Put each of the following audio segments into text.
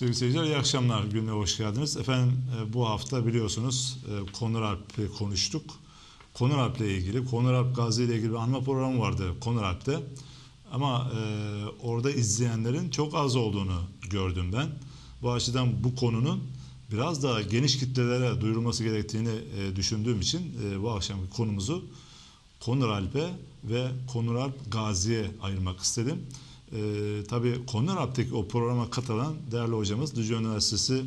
Sevgili seyirciler iyi akşamlar. Gününe hoş geldiniz. Efendim e, bu hafta biliyorsunuz e, Konur Alp'i konuştuk. Konur Alp'le ilgili, Konur Alp Gazi ile ilgili bir anma programı vardı Konur Alp'te. Ama e, orada izleyenlerin çok az olduğunu gördüm ben. Bu açıdan bu konunun biraz daha geniş kitlelere duyurulması gerektiğini e, düşündüğüm için e, bu akşamki konumuzu Konur Alp'e ve Konur Alp Gazi'ye ayırmak istedim. Ee, tabii Konur Alp'teki o programa katılan değerli hocamız Düzce Üniversitesi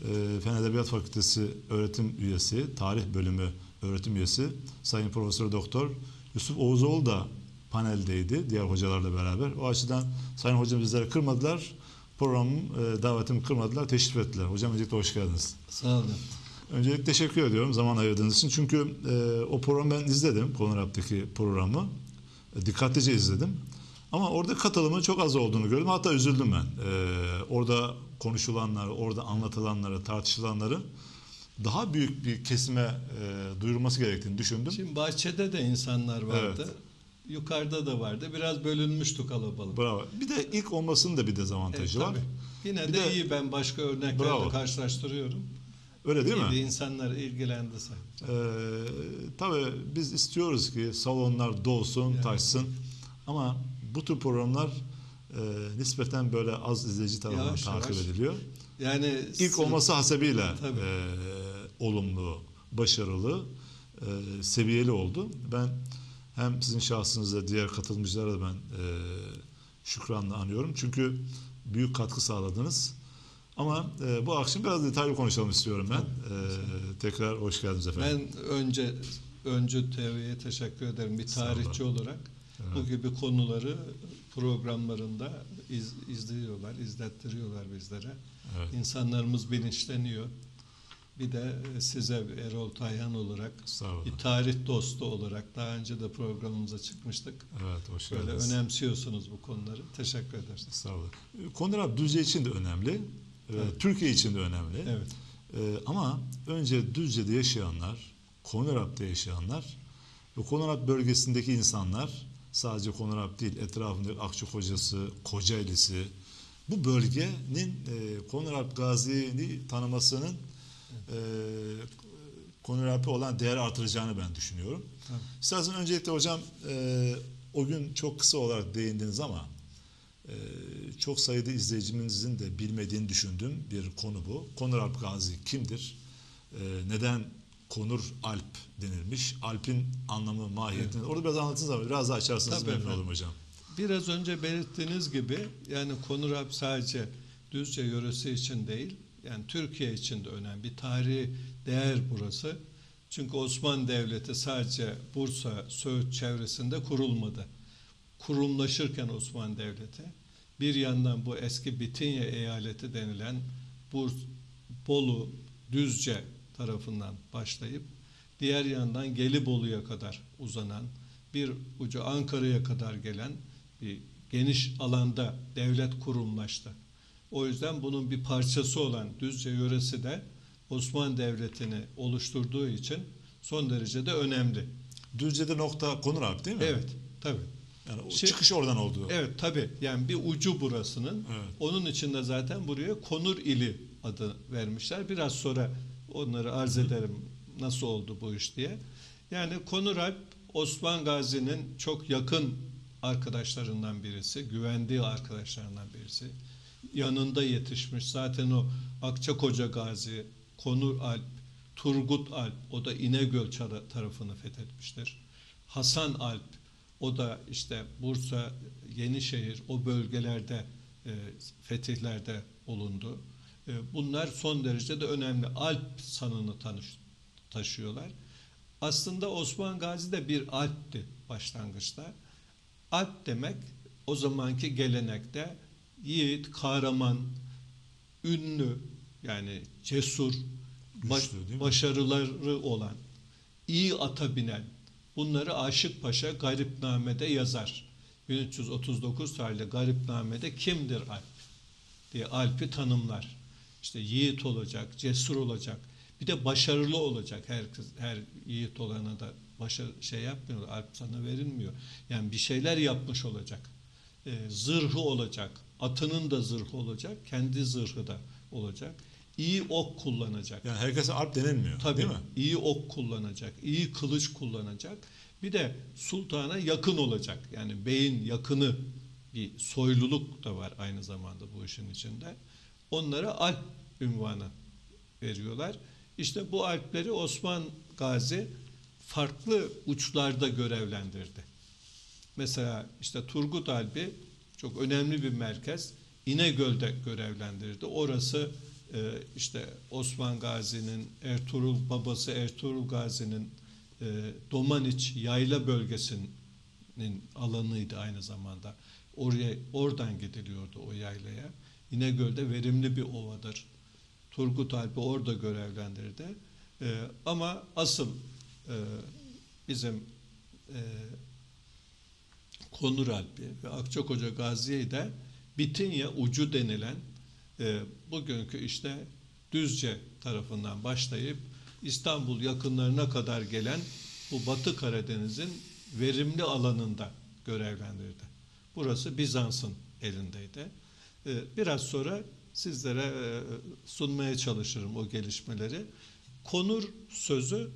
e, Fen Edebiyat Fakültesi öğretim üyesi, tarih bölümü öğretim üyesi Sayın Profesör Doktor Yusuf Oğuzoğlu da paneldeydi diğer hocalarla beraber. O açıdan Sayın Hocam bizleri kırmadılar. Programım, e, davetimi kırmadılar, teşrif ettiler. Hocam öncelikle hoş geldiniz. Sağ olun. Öncelikle teşekkür ediyorum zaman ayırdığınız için. Çünkü e, o programı ben izledim, Konur Alp'teki programı. E, dikkatlice izledim. Ama orada katılımın çok az olduğunu gördüm. Hatta üzüldüm ben. Ee, orada konuşulanları, orada anlatılanları, tartışılanları daha büyük bir kesime e, duyurulması gerektiğini düşündüm. Şimdi bahçede de insanlar vardı. Evet. Yukarıda da vardı. Biraz bölünmüştü kalabalık. Bravo. Bir de ilk olmasının da bir dezavantajı evet, var. Yine bir de, de iyi ben başka örneklerle bravo. karşılaştırıyorum. Öyle değil İyi mi? insanlar ilgilendi sadece. Ee, tabii biz istiyoruz ki salonlar dolsun, yani. taşsın. Ama bu tür programlar e, nispeten böyle az izleyici tarafından yavaş, takip yavaş. ediliyor. Yani ilk olması hasebiyle e, olumlu, başarılı, e, seviyeli oldu. Ben hem sizin şahsınızda diğer katılımcılara da ben e, şükranla anıyorum. Çünkü büyük katkı sağladınız. Ama e, bu akşam biraz detaylı konuşalım istiyorum ben. E, tekrar hoş geldiniz efendim. Ben önce öncü TV'ye teşekkür ederim bir tarihçi olarak. Evet. Bu gibi konuları programlarında iz, izliyorlar, izlettiriyorlar bizlere. Evet. İnsanlarımız bilinçleniyor. Bir de size Erol Tayhan olarak bir tarih dostu olarak daha önce de programımıza çıkmıştık. Evet, hoş geldiniz. Böyle önemsiyorsunuz bu konuları. Teşekkür ederiz. Sağ olun. Konular Düzce için de önemli. Ee, evet. Türkiye için de önemli. Evet. Ee, ama önce Düzce'de yaşayanlar, Konarap'ta yaşayanlar ve Konarap bölgesindeki insanlar sadece Konarap değil etrafında Akçı Kocası, Kocaeli'si bu bölgenin e, Konarap Gazi'ni tanımasının e, Konarap'ı olan değer artıracağını ben düşünüyorum. Tabii. İstersen öncelikle hocam e, o gün çok kısa olarak değindiniz ama e, çok sayıda izleyicimizin de bilmediğini düşündüğüm bir konu bu. Konarap Gazi kimdir? E, neden Konur Alp denilmiş. Alp'in anlamı, mahiyetini. Evet. Orada biraz anlatınız ama biraz daha açarsanız Tabii memnun olurum hocam. Biraz önce belirttiğiniz gibi yani Konur Alp sadece Düzce yöresi için değil, yani Türkiye için de önemli. Bir tarihi değer burası. Çünkü Osmanlı Devleti sadece Bursa, Söğüt çevresinde kurulmadı. Kurumlaşırken Osmanlı Devleti bir yandan bu eski Bitinye eyaleti denilen Burs, Bolu, Düzce tarafından başlayıp diğer yandan Gelibolu'ya kadar uzanan bir ucu Ankara'ya kadar gelen bir geniş alanda devlet kurumlaştı. O yüzden bunun bir parçası olan Düzce yöresi de Osmanlı Devleti'ni oluşturduğu için son derece de önemli. Düzce'de nokta konur abi değil mi? Evet, tabii. Yani o çıkış oradan oldu. Evet, tabii. Yani bir ucu burasının. Evet. Onun için de zaten buraya Konur ili adı vermişler. Biraz sonra Onları arz ederim nasıl oldu bu iş diye. Yani Konuralp Osman Gazi'nin çok yakın arkadaşlarından birisi, güvendiği arkadaşlarından birisi. Yanında yetişmiş zaten o Akçakoca Gazi, Konur Alp, Turgut Alp, o da İnegöl tarafını fethetmiştir. Hasan Alp, o da işte Bursa, Yenişehir, o bölgelerde e, fetihlerde bulundu. Ee, bunlar son derece de önemli. Alp sanını tanış, taşıyorlar. Aslında Osman Gazi de bir Alp'ti başlangıçta. Alp demek o zamanki gelenekte yiğit, kahraman, ünlü yani cesur, baş, başarıları olan, iyi ata binen bunları Aşık Paşa Garipname'de yazar. 1339 tarihli Garipname'de kimdir Alp diye Alp'i tanımlar işte yiğit olacak, cesur olacak. Bir de başarılı olacak. Her kız, her yiğit olana da başarı şey yapmıyor. Alp sana verilmiyor. Yani bir şeyler yapmış olacak. e, zırhı olacak, atının da zırhı olacak, kendi zırhı da olacak. İyi ok kullanacak. Yani herkese Alp denilmiyor Tabii değil mi? iyi ok kullanacak, iyi kılıç kullanacak. Bir de sultana yakın olacak. Yani beyin yakını bir soyluluk da var aynı zamanda bu işin içinde. Onlara Alp ünvanı veriyorlar. İşte bu Alpleri Osman Gazi farklı uçlarda görevlendirdi. Mesela işte Turgut Alp'i çok önemli bir merkez İnegöl'de görevlendirdi. Orası e, işte Osman Gazi'nin Ertuğrul babası Ertuğrul Gazi'nin e, Domaniç yayla bölgesinin alanıydı aynı zamanda. Oraya oradan gidiliyordu o yaylaya. İnegöl'de verimli bir ovadır. Turgut Alp'i orada görevlendirdi. E, ama asıl e, bizim e, Konur Alp'i ve Akçakoca Gazi'yi de Bitinya ucu denilen e, bugünkü işte Düzce tarafından başlayıp İstanbul yakınlarına kadar gelen bu Batı Karadeniz'in verimli alanında görevlendirdi. Burası Bizans'ın elindeydi. E, biraz sonra sizlere e, sunmaya çalışırım o gelişmeleri. Konur sözü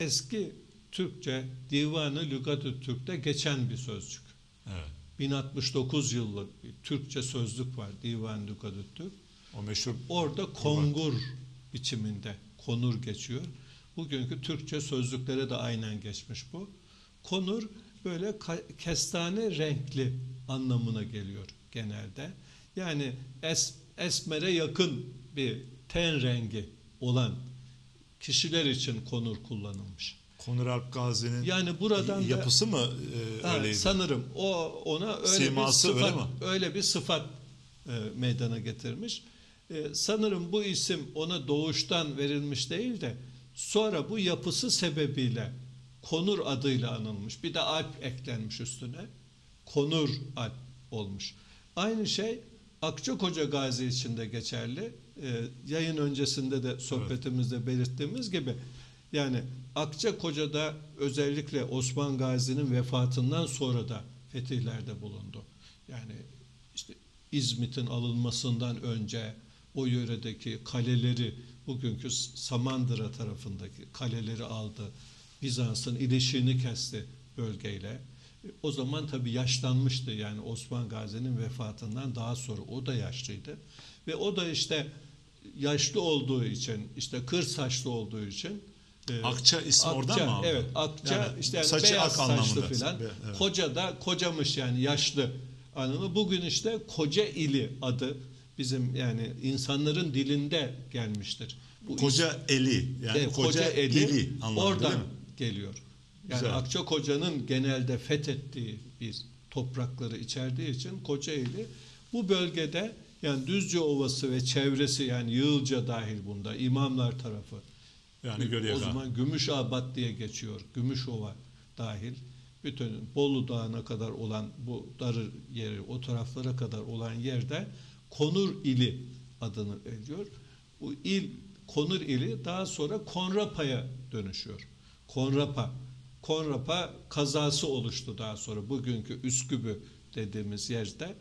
eski Türkçe Divanı Lügatü Türk'te geçen bir sözcük. Evet. 1069 yıllık bir Türkçe sözlük var Divan Lügatü Türk. O meşhur Orada kongur biçiminde konur geçiyor. Bugünkü Türkçe sözlüklere de aynen geçmiş bu. Konur böyle kestane renkli anlamına geliyor genelde. Yani es, esmere yakın bir ten rengi olan kişiler için konur kullanılmış. Konur Alp Gazi'nin Yani buradan da- yapısı mı e, Ha, öyleydi? sanırım o ona öyle Siması bir öyle sıfat mi? öyle bir sıfat e, meydana getirmiş. E, sanırım bu isim ona doğuştan verilmiş değil de sonra bu yapısı sebebiyle Konur adıyla anılmış. Bir de Alp eklenmiş üstüne. Konur Alp olmuş. Aynı şey Akçakoca Gazi için de geçerli. E, yayın öncesinde de sohbetimizde belirttiğimiz gibi yani Akçakoca'da özellikle Osman Gazi'nin vefatından sonra da fetihlerde bulundu. Yani işte İzmit'in alınmasından önce o yöredeki kaleleri bugünkü Samandıra tarafındaki kaleleri aldı. Bizans'ın ilişiğini kesti bölgeyle. O zaman tabii yaşlanmıştı yani Osman Gazi'nin vefatından daha sonra o da yaşlıydı. Ve o da işte yaşlı olduğu için işte kır saçlı olduğu için e, Akça ismi oradan mı aldı? Evet, Akça Yani işte yani saçı beyaz ak saçlı anlamında. filan. Evet. Koca da kocamış yani yaşlı anlamı. Bugün işte Koca ili adı bizim yani insanların dilinde gelmiştir. Bu Koca eli yani Evet, koca, eli ili anlamında oradan geliyor. Yani Güzel. Akçakoca'nın genelde fethettiği bir toprakları içerdiği için Kocaeli bu bölgede yani Düzce Ovası ve çevresi yani Yığılca dahil bunda imamlar tarafı. Yani o Gölüyaka. zaman Gümüşabat diye geçiyor. Gümüşova dahil. Bütün Bolu Dağı'na kadar olan bu darı yeri, o taraflara kadar olan yerde Konur ili adını veriyor. Bu il, Konur ili daha sonra Konrapa'ya dönüşüyor. Konrapa. Konrapa kazası oluştu daha sonra. Bugünkü Üsküp'ü dediğimiz yerde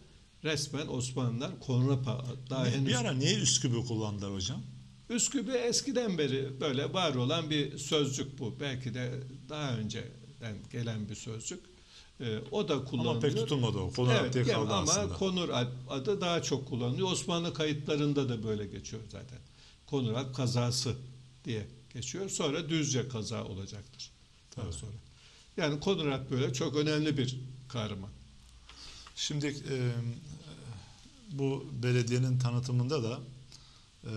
resmen Osmanlılar Konrapa daha henüz Bir ara niye Üsküp'ü kullandılar hocam? Üsküp'ü eskiden beri böyle var olan bir sözcük bu. Belki de daha önceden gelen bir sözcük. Ee, o da kullanılıyor. Ama pek tutulmadı o. Konur Evet, diye kaldı ama aslında. Konur Alp adı daha çok kullanılıyor. Osmanlı kayıtlarında da böyle geçiyor zaten. Konur Alp kazası diye geçiyor. Sonra Düzce kaza olacaktır. Daha Tabii. sonra. Yani Konur Alp böyle çok önemli bir kahraman. Şimdi e, bu belediyenin tanıtımında da e,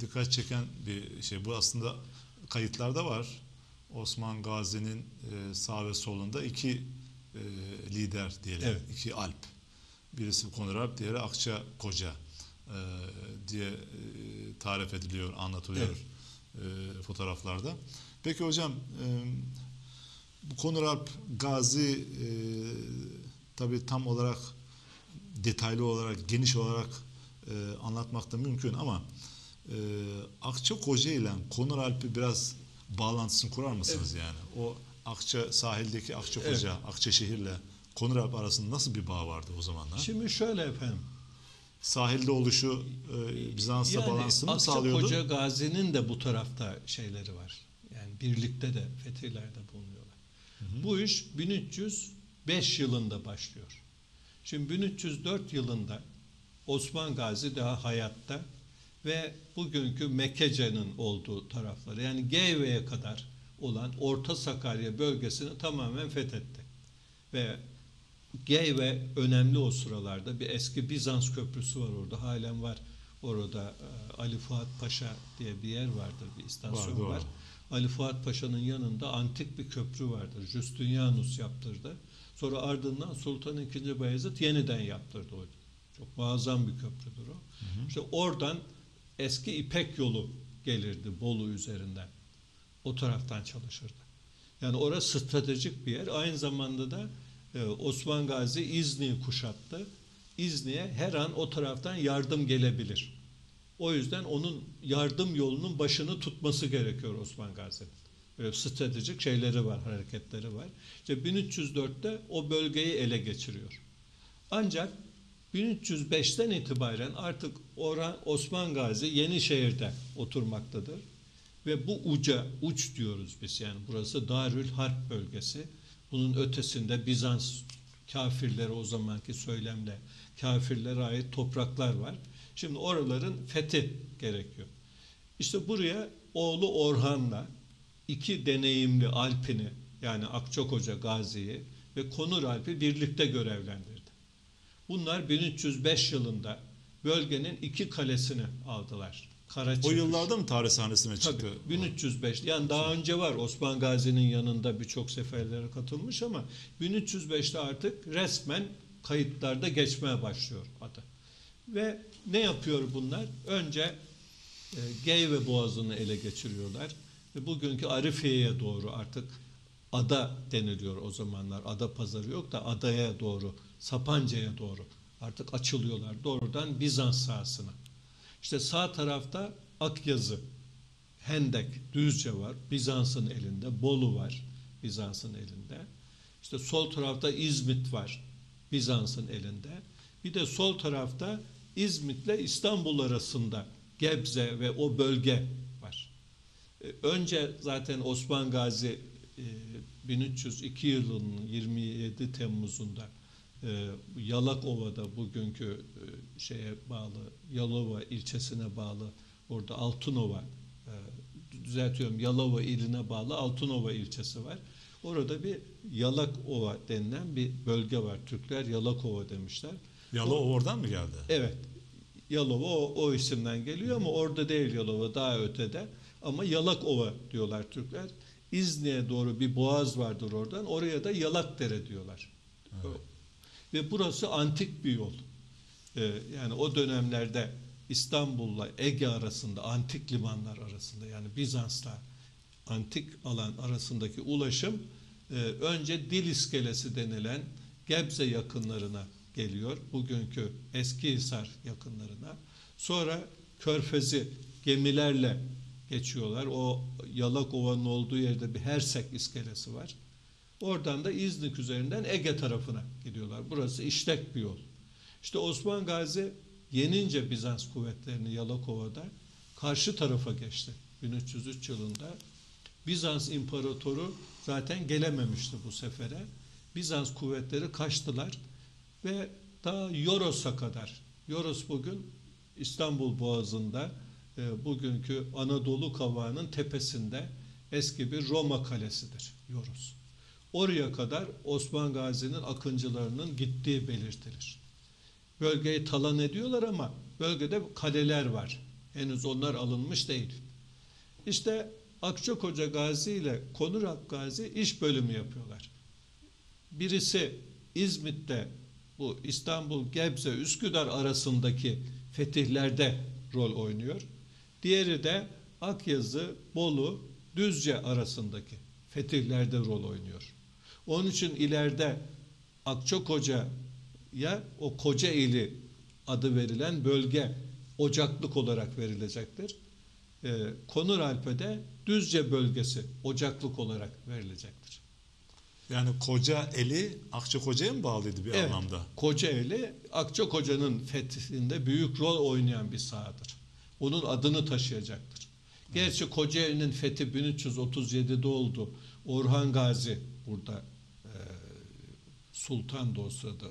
dikkat çeken bir şey. Bu aslında kayıtlarda var. Osman Gazi'nin e, sağ ve solunda iki e, lider diyelim. Evet. iki alp. Birisi Konur Alp, diğeri Akça Koca e, diye e, tarif ediliyor, anlatılıyor e, fotoğraflarda. Peki hocam e, bu Konur Alp Gazi e, tabii tam olarak detaylı olarak, geniş olarak e, anlatmak da mümkün ama e, Akçakoca ile Konur Alp'i biraz bağlantısını kurar mısınız yani? O Akça sahildeki Akçakoca, Akçaşehir'le Konur Alp arasında nasıl bir bağ vardı o zamanlar? Şimdi şöyle efendim. Sahilde oluşu e, Bizans'la Yani bağlantısını mı sağlıyordu? Hoca Gazi'nin de bu tarafta şeyleri var. Birlikte de fetihlerde bulunuyorlar. Bu iş 1305 yılında başlıyor. Şimdi 1304 yılında Osman Gazi daha hayatta ve bugünkü Mekkece'nin olduğu tarafları yani Geyve'ye kadar olan Orta Sakarya bölgesini tamamen fethetti. Ve Geyve önemli o sıralarda bir eski Bizans köprüsü var orada halen var. Orada e, Ali Fuat Paşa diye bir yer vardır bir istasyon Var, var. Ali Fuat Paşa'nın yanında antik bir köprü vardır. Justinianus yaptırdı. Sonra ardından Sultan II. Bayezid yeniden yaptırdı o. Çok muazzam bir köprüdür o. İşte oradan eski İpek yolu gelirdi Bolu üzerinden. O taraftan çalışırdı. Yani orası stratejik bir yer. Aynı zamanda da e, Osman Gazi İzni'yi kuşattı. İzni'ye her an o taraftan yardım gelebilir. O yüzden onun yardım yolunun başını tutması gerekiyor Osman Gazi'nin. Böyle stratejik şeyleri var, hareketleri var. İşte 1304'te o bölgeyi ele geçiriyor. Ancak 1305'ten itibaren artık Orhan Osman Gazi Yenişehir'de oturmaktadır. Ve bu uca, uç diyoruz biz yani burası Darül Harp bölgesi. Bunun ötesinde Bizans kafirleri o zamanki söylemle kafirlere ait topraklar var. Şimdi oraların fethi gerekiyor. İşte buraya oğlu Orhan'la iki deneyimli Alpini yani Akçakoca Gazi'yi ve Konur Alp'i birlikte görevlendirdi. Bunlar 1305 yılında bölgenin iki kalesini aldılar. Karaçi O yıllarda mı tarih sahnesine çıktı? Tabii 1305 yani daha önce var Osman Gazi'nin yanında birçok seferlere katılmış ama 1305'te artık resmen kayıtlarda geçmeye başlıyor adı. Ve ne yapıyor bunlar? Önce e, Geyve Boğazı'nı ele geçiriyorlar ve bugünkü Arifiye'ye doğru artık ada deniliyor o zamanlar. Ada pazarı yok da adaya doğru, Sapanca'ya doğru artık açılıyorlar doğrudan Bizans sahasına. İşte sağ tarafta Akyazı, Hendek, Düzce var. Bizans'ın elinde. Bolu var. Bizans'ın elinde. İşte sol tarafta İzmit var. Bizans'ın elinde. Bir de sol tarafta İzmit'le İstanbul arasında Gebze ve o bölge var. E, Önce zaten Osman Gazi e, 1302 yılının 27 Temmuz'unda e, Yalakova'da bugünkü e, şeye bağlı Yalova ilçesine bağlı orada Altınova düzeltiyorum Yalova iline bağlı Altınova ilçesi var. Orada bir Yalakova denilen bir bölge var. Türkler Yalakova demişler. Yalova oradan mı geldi? Evet. Yalova o, o isimden geliyor ama orada değil Yalova daha ötede. Ama Yalakova diyorlar Türkler. İzni'ye doğru bir boğaz vardır oradan. Oraya da Yalakdere diyorlar. Ve burası antik bir yol. Ee, yani o dönemlerde İstanbul'la Ege arasında, antik limanlar arasında yani Bizans'la antik alan arasındaki ulaşım e, önce Dil iskelesi denilen Gebze yakınlarına geliyor. Bugünkü Eskihisar yakınlarına. Sonra Körfez'i gemilerle geçiyorlar. O Yalakova'nın olduğu yerde bir Hersek iskelesi var. Oradan da İznik üzerinden Ege tarafına gidiyorlar. Burası işlek bir yol. İşte Osman Gazi yenince Bizans kuvvetlerini Yalakova'da karşı tarafa geçti. 1303 yılında Bizans imparatoru zaten gelememişti bu sefere. Bizans kuvvetleri kaçtılar ve daha Yoros'a kadar. Yoros bugün İstanbul Boğazı'nda e, bugünkü Anadolu Kavağı'nın tepesinde eski bir Roma kalesidir Yoros. Oraya kadar Osman Gazi'nin akıncılarının gittiği belirtilir. Bölgeyi talan ediyorlar ama bölgede kaleler var. Henüz onlar alınmış değil. İşte Akçakoca Gazi ile Konuralp Gazi iş bölümü yapıyorlar. Birisi İzmit'te bu İstanbul, Gebze, Üsküdar arasındaki fetihlerde rol oynuyor. Diğeri de Akyazı, Bolu, Düzce arasındaki fetihlerde rol oynuyor. Onun için ileride Akçakoca'ya o Kocaeli adı verilen bölge ocaklık olarak verilecektir. Ee, Konur Alpe'de Düzce bölgesi ocaklık olarak verilecektir. Yani koca eli Akçakoca'ya mı bağlıydı bir Evet, anlamda? Kocaeli Akçakoca'nın fethinde büyük rol oynayan bir sahadır. Onun adını taşıyacaktır. Gerçi Kocaeli'nin fethi 1337'de oldu. Orhan Gazi burada e, sultan da o sırada.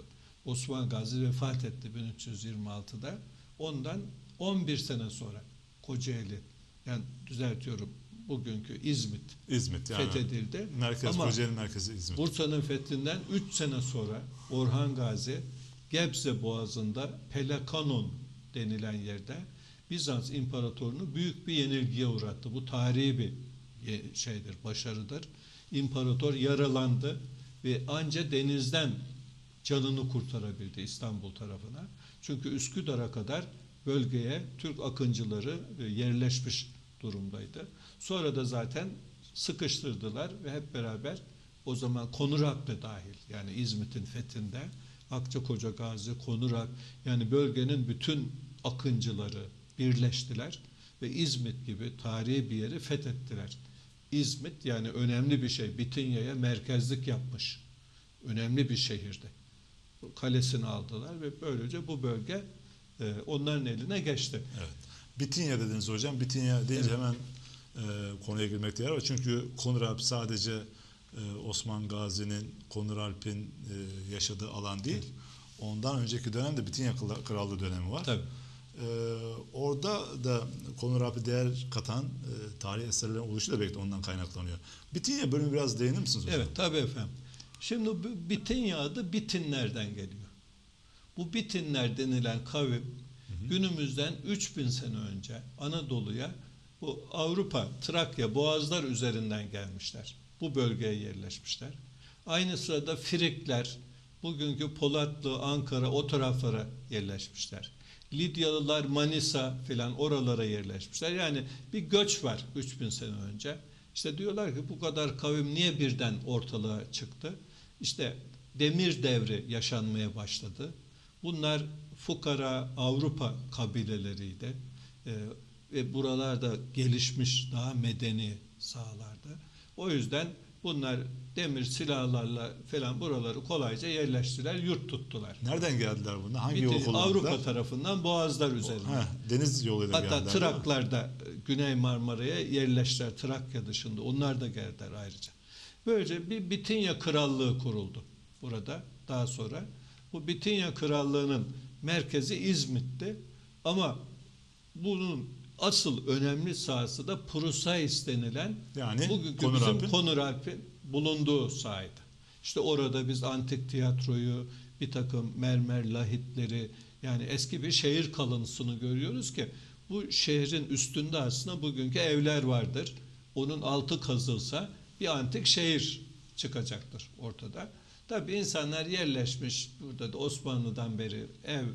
Osman Gazi vefat etti 1326'da. Ondan 11 sene sonra Kocaeli yani düzeltiyorum bugünkü İzmit İzmit yani. fethedildi. Merkez, Ama Kocaeli merkezi İzmit. Bursa'nın fethinden 3 sene sonra Orhan Gazi Gebze Boğazı'nda Pelekanon denilen yerde Bizans İmparatorunu büyük bir yenilgiye uğrattı. Bu tarihi bir şeydir, başarıdır. İmparator yaralandı ve anca denizden canını kurtarabildi İstanbul tarafına. Çünkü Üsküdar'a kadar bölgeye Türk akıncıları e, yerleşmiş durumdaydı. Sonra da zaten sıkıştırdılar ve hep beraber o zaman Konurak da dahil yani İzmit'in fethinde Akçakoca Gazi, Konurak yani bölgenin bütün akıncıları birleştiler ve İzmit gibi tarihi bir yeri fethettiler. İzmit yani önemli bir şey. Bitinya'ya merkezlik yapmış. Önemli bir şehirdi. Kalesini aldılar ve böylece bu bölge e, onların eline geçti. Evet. Bitinya dediniz hocam. Bitinya deyince Evet. hemen e, konuya girmekte yer var. Çünkü Konuralp sadece e, Osman Gazi'nin, Konuralp'in e, yaşadığı alan değil. Ondan önceki dönemde Bitinya Kral- Krallığı dönemi var. Tabii. E, orada da Konuralp'e değer katan e, tarihi eserlerin oluşu da belki ondan kaynaklanıyor. Bitinya bölümü biraz değinir misiniz hocam? Evet tabii efendim. Şimdi Bitinya adı Bitinlerden geliyor. Bu Bitinler denilen kavim günümüzden 3000 sene önce Anadolu'ya bu Avrupa, Trakya, Boğazlar üzerinden gelmişler. Bu bölgeye yerleşmişler. Aynı sırada Frikler, bugünkü Polatlı, Ankara o taraflara yerleşmişler. Lidyalılar Manisa filan oralara yerleşmişler. Yani bir göç var 3000 sene önce. İşte diyorlar ki bu kadar kavim niye birden ortalığa çıktı? İşte demir devri yaşanmaya başladı. Bunlar fukara Avrupa kabileleriydi. Ve buralarda gelişmiş daha medeni sahalardı. O yüzden bunlar demir silahlarla falan buraları kolayca yerleştiler, yurt tuttular. Nereden geldiler bunlar? Hangi kullandılar? Avrupa tarafından Boğazlar üzerinden. Heh, deniz yoluyla Hatta geldiler. değil mi? Traklar da e, Güney Marmara'ya yerleştiler. Trakya dışında. Onlar da geldiler ayrıca. Böylece bir Bitinya Krallığı kuruldu burada daha sonra. Bu Bitinya Krallığı'nın merkezi İzmit'ti. Ama bunun asıl önemli sahası da Prusais denilen Yani bugünkü Konuralp'in- bizim Konuralp'in bulunduğu sahaydı. İşte orada biz antik tiyatroyu, bir takım mermer lahitleri yani eski bir şehir kalıntısını görüyoruz ki bu şehrin üstünde aslında bugünkü evler vardır. Onun altı kazılsa bir antik şehir çıkacaktır ortada. Tabii insanlar yerleşmiş burada da Osmanlı'dan beri ev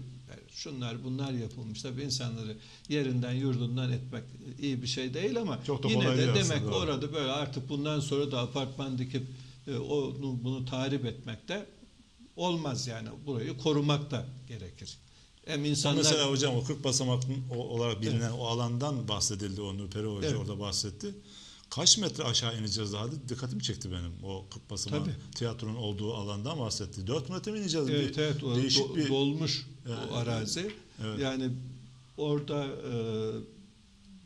şunlar bunlar yapılmış. Tabii insanları yerinden yurdundan etmek iyi bir şey değil ama Çok da yine de demek aslında, orada böyle artık bundan sonra da apartman dikip e, onu bunu tahrip etmek de olmaz yani. Burayı korumak da gerekir. Hem insanlar Mesela hocam o 40 basamaklı o- olarak bilinen o alandan bahsedildi. O Nurperi Hoca Evet. orada bahsetti. Kaç metre aşağı ineceğiz daha da dikkatimi çekti benim. O 40 basamak tiyatronun olduğu alandan bahsetti. 4 metre mi ineceğiz? Evet Bir evet değişik do- bir dolmuş Evet, o arazi. evet. Yani orada e,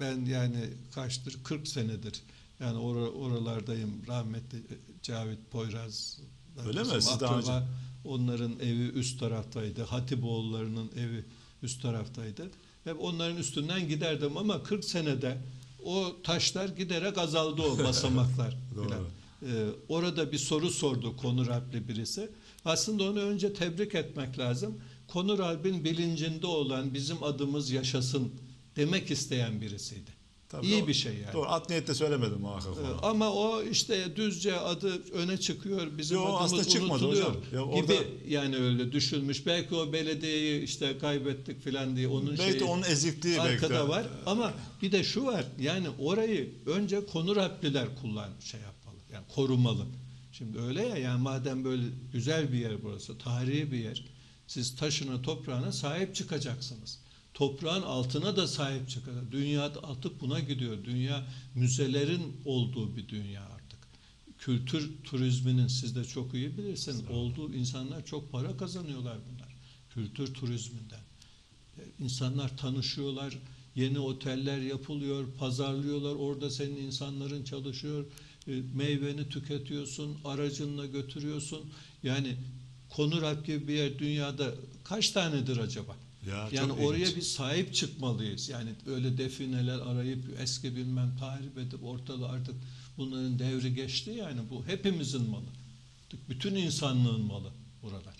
ben yani kaçtır 40 senedir yani or- oralardayım rahmetli Cavit Poyraz Öyle mi? Siz daha akraba. onların evi üst taraftaydı. Hatipoğullarının evi üst taraftaydı. Hep onların üstünden giderdim ama 40 senede o taşlar giderek azaldı o basamaklar. Doğru. Ee, orada bir soru sordu Konur Alp'li birisi. Aslında onu önce tebrik etmek lazım. Konur Alp'in bilincinde olan bizim adımız yaşasın demek isteyen birisiydi. Tabii İyi o- bir şey yani. Doğru. Art niyetle söylemedim muhakkak Ee. Ama o işte düzce adı öne çıkıyor, bizim Yo, adımız aslında çıkmadı unutuluyor hocam. Ya gibi orada- yani öyle düşünmüş. Belki o belediyeyi işte kaybettik filan diye onun belki şeyi onun ezikliği belki arkada de. var. Ama bir de şu var yani orayı önce Konur Alpliler kullan şey yapmalı. Yani korumalı. Şimdi öyle ya yani madem böyle güzel bir yer burası, tarihi bir yer. Siz taşına, toprağına sahip çıkacaksınız. Toprağın altına da sahip çıkacak. Dünya artık buna gidiyor. Dünya müzelerin olduğu bir dünya artık. kültür turizminin siz de çok iyi bilirsiniz. Olduğu insanlar çok para kazanıyorlar bunlar. Kültür turizminden. E, İnsanlar tanışıyorlar, yeni oteller yapılıyor, pazarlıyorlar. Orada senin insanların çalışıyor. E, Meyveni tüketiyorsun, aracınla götürüyorsun. Yani Konuralp gibi bir yer dünyada kaç tanedir acaba? Ya, yani oraya ilginç. bir sahip çıkmalıyız. Yani öyle defineler arayıp eski bilmem tahrip edip ortalığı artık bunların devri geçti yani bu hepimizin malı. Bütün insanlığın malı buralar.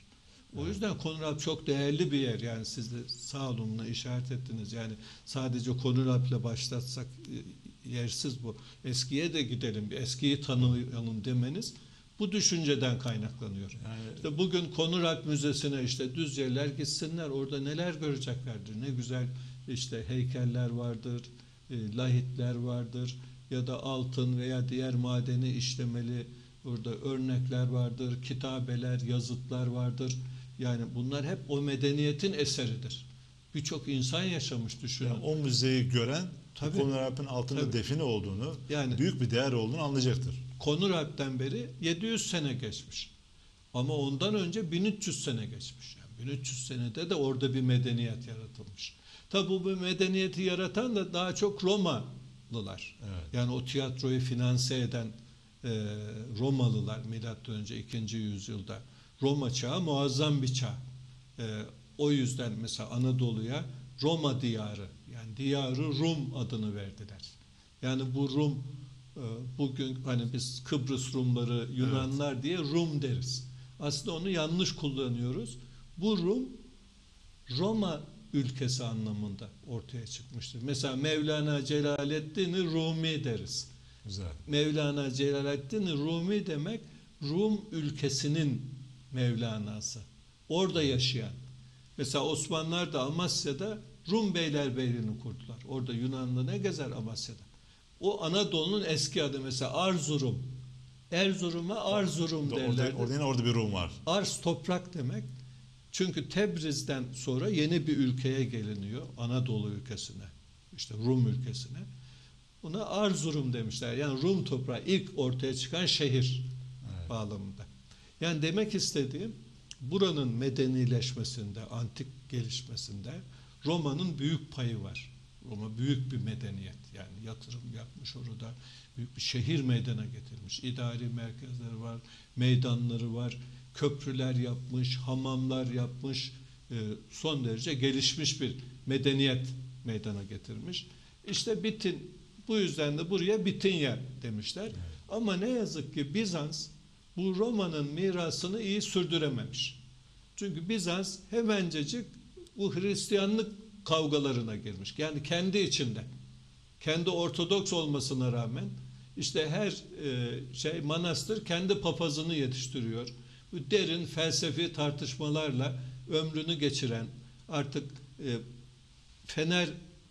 O yüzden Konuralp çok değerli bir yer. Yani siz de sağ olun buna işaret ettiniz. Yani sadece Konuralp'le başlatsak e, yersiz bu. Eskiye de gidelim, eskiyi tanıyalım demeniz bu düşünceden kaynaklanıyor. Yani İşte bugün Konuralp Müzesi'ne işte Düzce'ler gitsinler. Orada neler göreceklerdir. Ne güzel işte heykeller vardır, e, lahitler vardır ya da altın veya diğer madeni işlemeli burada örnekler vardır, kitabeler, yazıtlar vardır. Yani bunlar hep o medeniyetin eseridir. Birçok insan yaşamış düşünün. yani o müzeyi gören Tabii. Konuralp'in altında Tabii. define olduğunu, Yani- büyük bir değer olduğunu anlayacaktır. Konuralp'ten beri 700 sene geçmiş. Ama ondan önce 1300 sene geçmiş. Yani 1300 senede de orada bir medeniyet yaratılmış. Tabi bu medeniyeti yaratan da daha çok Romalılar. Evet. Yani o tiyatroyu finanse eden e, Romalılar milattan önce 2. yüzyılda. Roma çağı muazzam bir çağ. E, o yüzden mesela Anadolu'ya Roma diyarı diyarı Rum adını verdiler. Yani bu Rum e, bugün hani biz Kıbrıs Rumları, Yunanlar diye Rum deriz. Aslında onu yanlış kullanıyoruz. Bu Rum Roma ülkesi anlamında ortaya çıkmıştır. Mesela Mevlana Celaleddin Rumi deriz. Güzel. Mevlana Celaleddin Rumi demek Rum ülkesinin Mevlanası. Orada yaşayan. Mesela Osmanlılar da Amasya'da Rum Beylerbeyliğini kurdular. Orada Yunanlı ne gezer Amasya'da? O Anadolu'nun eski adı mesela Arzurum. Erzurum'a Arzurum Orada, derlerdi. orada yine orada bir Rum var. Ars toprak demek. Çünkü Tebriz'den sonra yeni bir ülkeye geliniyor. Anadolu ülkesine. işte Rum ülkesine. Buna Arzurum demişler. Yani Rum toprağı ilk ortaya çıkan şehir Evet. bağlamında. Yani demek istediğim buranın medenileşmesinde, antik gelişmesinde Roma'nın büyük payı var. Roma büyük bir medeniyet. Yani yatırım yapmış orada. Büyük bir şehir meydana getirmiş. İdari merkezleri var, meydanları var, köprüler yapmış, hamamlar yapmış. e, Son derece gelişmiş bir medeniyet meydana getirmiş. İşte Bitin, bu yüzden de buraya Bitinya demişler. Ama ne yazık ki Bizans bu Roma'nın mirasını iyi sürdürememiş. Çünkü Bizans hemencecik bu Hristiyanlık kavgalarına girmiş. Yani kendi içinde. Kendi Ortodoks olmasına rağmen işte her e, şey manastır kendi papazını yetiştiriyor. Bu derin felsefi tartışmalarla ömrünü geçiren artık e, Fener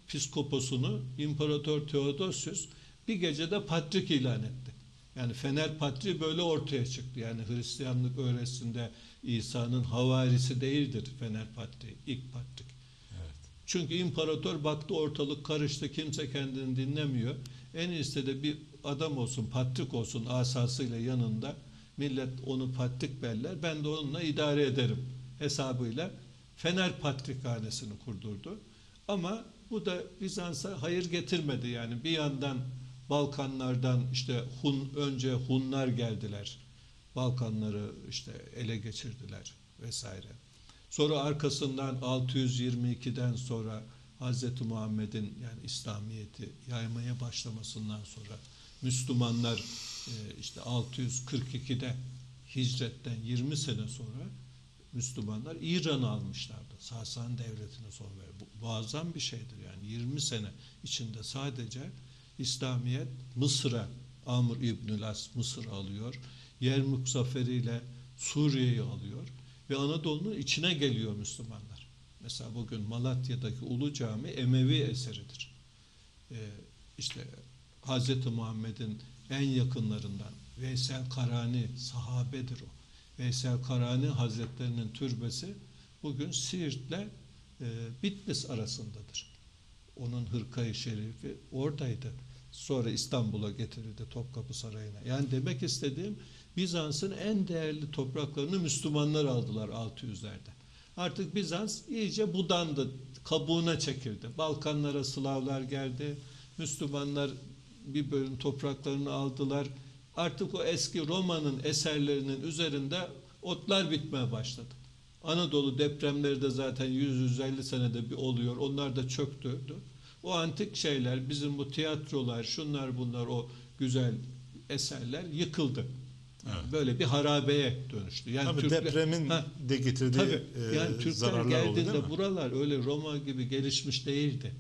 piskoposunu İmparator Theodosius bir gecede patrik ilan etti. Yani Fener Patri böyle ortaya çıktı. Yani Hristiyanlık öğretisinde İsa'nın havarisi değildir Fener Patri, ilk patrik. Evet. Çünkü imparator baktı ortalık karıştı, kimse kendini dinlemiyor. En iyisi de bir adam olsun, patrik olsun asasıyla yanında. Millet onu patrik beller, ben de onunla idare ederim hesabıyla Fener Patrikhanesini kurdurdu. Ama bu da Bizans'a hayır getirmedi. Yani bir yandan Balkanlardan işte Hun önce Hunlar geldiler. Balkanları işte ele geçirdiler vesaire. Sonra arkasından 622'den sonra Hz. Muhammed'in yani İslamiyet'i yaymaya başlamasından sonra Müslümanlar e, işte 642'de hicretten 20 sene sonra Müslümanlar İran'ı almışlardı. Sasani devletine son ver. Bu muazzam bir şeydir yani 20 sene içinde sadece İslamiyet Mısır'a Amr İbnül As Mısır alıyor. Yermük zaferiyle Suriye'yi alıyor ve Anadolu'nun içine geliyor Müslümanlar. Mesela bugün Malatya'daki Ulu Cami Emevi eseridir. Ee, işte Hz. Muhammed'in en yakınlarından Veysel Karani sahabedir o. Veysel Karani Hazretlerinin türbesi bugün Siirt'le e, Bitlis arasındadır. Onun hırkayı şerifi oradaydı. Sonra İstanbul'a getirildi Topkapı Sarayı'na. Yani demek istediğim Bizans'ın en değerli topraklarını Müslümanlar aldılar 600'lerde. Artık Bizans iyice budandı, kabuğuna çekildi. Balkanlara Slavlar geldi, Müslümanlar bir bölüm topraklarını aldılar. Artık o eski Roma'nın eserlerinin üzerinde otlar bitmeye başladı. Anadolu depremleri de zaten 100-150 senede bir oluyor. Onlar da çöktü. O antik şeyler, bizim bu tiyatrolar, şunlar bunlar o güzel eserler yıkıldı. Evet. Böyle bir harabeye dönüştü. Yani Tabii Türkler- depremin Ha, de getirdiği Tabii. e, Yani Türkler zararlar oldu değil mi? buralar öyle Roma gibi gelişmiş değildi.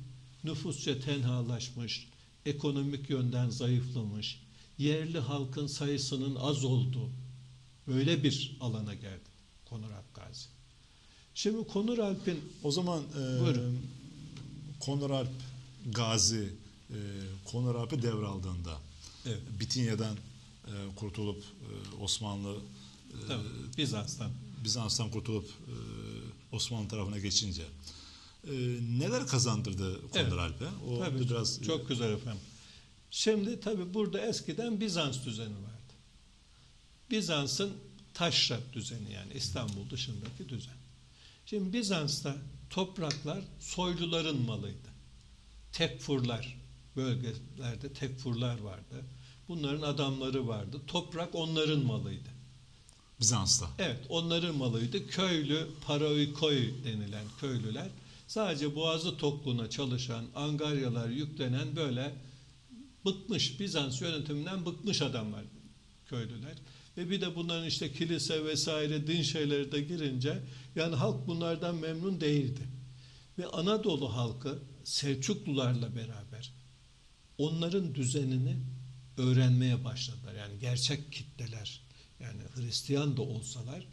Nüfusça tenhalaşmış, ekonomik yönden zayıflamış, yerli halkın sayısının az olduğu öyle bir alana geldi Konur Alp Gazi. Şimdi Konur Alp'in O zaman e, Buyurun. Konur Alp Gazi e, Konur Alp'i devraldığında evet, Bitinya'dan e, kurtulup e, Osmanlı e, tabii, Bizans'tan Bizans'tan kurtulup e, Osmanlı tarafına geçince e, neler kazandırdı Konur Evet. Alp'e? O Tabii, biraz çok güzel efendim. Şimdi tabi burada eskiden Bizans düzeni vardı. Bizans'ın taşra düzeni yani İstanbul dışındaki düzen. Şimdi Bizans'ta topraklar soyluların malıydı. Tekfurlar, bölgelerde tekfurlar vardı. Bunların adamları vardı. Toprak onların malıydı. Bizans'ta. Evet, onların malıydı. Köylü, paraoikoy denilen köylüler sadece boğazı tokluğuna çalışan, angaryalar yüklenen böyle bıkmış, Bizans yönetiminden bıkmış adamlar köylüler. Ve bir de bunların işte kilise vesaire din şeyleri de girince yani halk bunlardan memnun değildi. Ve Anadolu halkı Selçuklularla beraber onların düzenini öğrenmeye başladılar. Yani gerçek kitleler yani Hristiyan da olsalar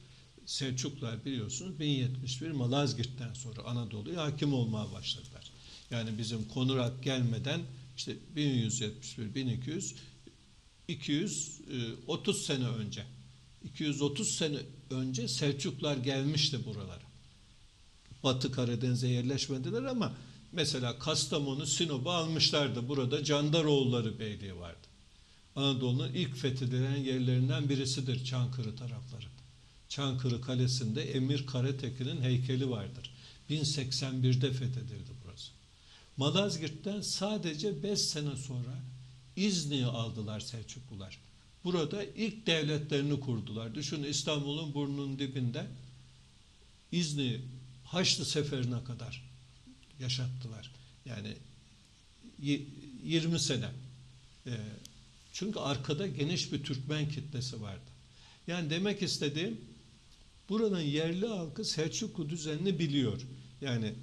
Selçuklular biliyorsunuz 1071 Malazgirt'ten sonra Anadolu'ya hakim olmaya başladılar. Yani bizim Konrad gelmeden işte 1171 1200 230 sene önce 230 sene önce Selçuklar gelmişti buralara. Batı Karadeniz'e yerleşmediler ama mesela Kastamonu, Sinop'u almışlardı. Burada Candaroğulları Beyliği vardı. Anadolu'nun ilk fethedilen yerlerinden birisidir Çankırı tarafları. Çankırı Kalesi'nde Emir Karatekin'in heykeli vardır. 1081'de fethedildi burası. Malazgirt'ten sadece 5 sene sonra İzni'yi aldılar Selçuklular. Burada ilk devletlerini kurdular. Düşünün İstanbul'un burnunun dibinde İzni Haçlı Seferi'ne kadar yaşattılar. Yani y- 20 sene. Çünkü arkada geniş bir Türkmen kitlesi vardı. Yani demek istediğim buranın yerli halkı Selçuklu düzenini biliyor. Yani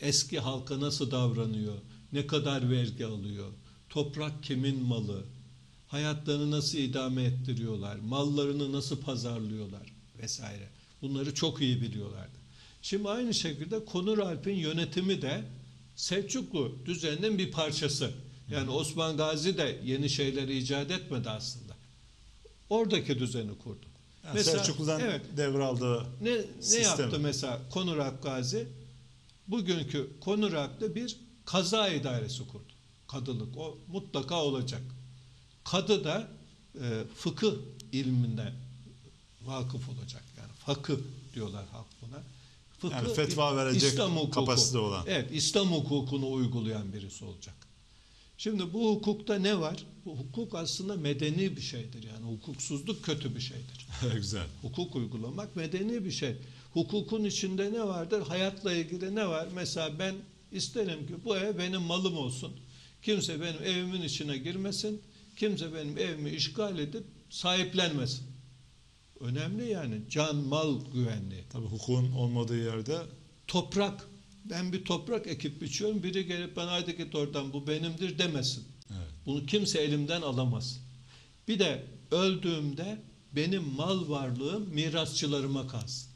eski halka nasıl davranıyor, ne kadar vergi alıyor, toprak kimin malı, hayatlarını nasıl idame ettiriyorlar, mallarını nasıl pazarlıyorlar vesaire. Bunları çok iyi biliyorlardı. Şimdi aynı şekilde Konur Alp'in yönetimi de Selçuklu düzeninin bir parçası. Yani Osman Gazi de yeni şeyler icat etmedi aslında. Oradaki düzeni kurdu. Yani Mesela- Selçuklu'dan evet. devraldığı Ne, ne Sistemi. yaptı mesela Konur Gazi? Bugünkü Konur Alp'te bir kaza idaresi kurdu. Kadılık o mutlaka olacak. Kadı da e, fıkıh ilminde vakıf olacak. Yani fakıh diyorlar halk buna. Fıkıh, Yani fetva verecek hukuku. kapasite olan. Evet, İslam hukukunu uygulayan birisi olacak. Şimdi bu hukukta ne var? Bu hukuk aslında medeni bir şeydir. Yani hukuksuzluk kötü bir şeydir. güzel. Hukuk uygulamak medeni bir şey. Hukukun içinde ne vardır? Hayatla ilgili ne var? Mesela ben isterim ki bu ev benim malım olsun. Kimse benim evimin içine girmesin. Kimse benim evimi işgal edip sahiplenmesin. Önemli yani. Can, mal güvenliği. Tabii hukukun olmadığı yerde Toprak. Ben bir toprak ekip biçiyorum. Biri gelip bana hadi git oradan bu benimdir demesin. evet. Bunu kimse elimden alamaz. Bir de öldüğümde benim mal varlığım mirasçılarıma kalsın.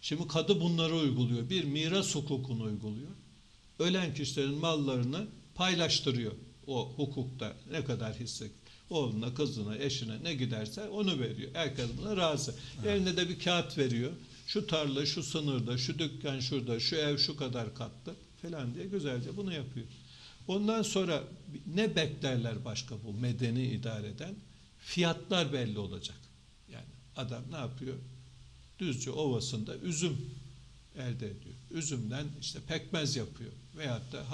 Şimdi kadı bunları uyguluyor. Bir miras hukukunu uyguluyor. Ölen kişilerin mallarını paylaştırıyor. O hukukta ne kadar hisse oğluna, kızına, eşine ne giderse onu veriyor. Herkes buna razı. Eline de bir kağıt veriyor. Şu tarla şu sınırda, şu dükkan şurada, şu ev şu kadar katlı falan diye güzelce bunu yapıyor. Ondan sonra ne beklerler başka bu medeni idareden? Fiyatlar belli olacak. Yani adam ne yapıyor? Düzce Ovası'nda üzüm elde ediyor. Üzümden işte pekmez yapıyor. Veyahut da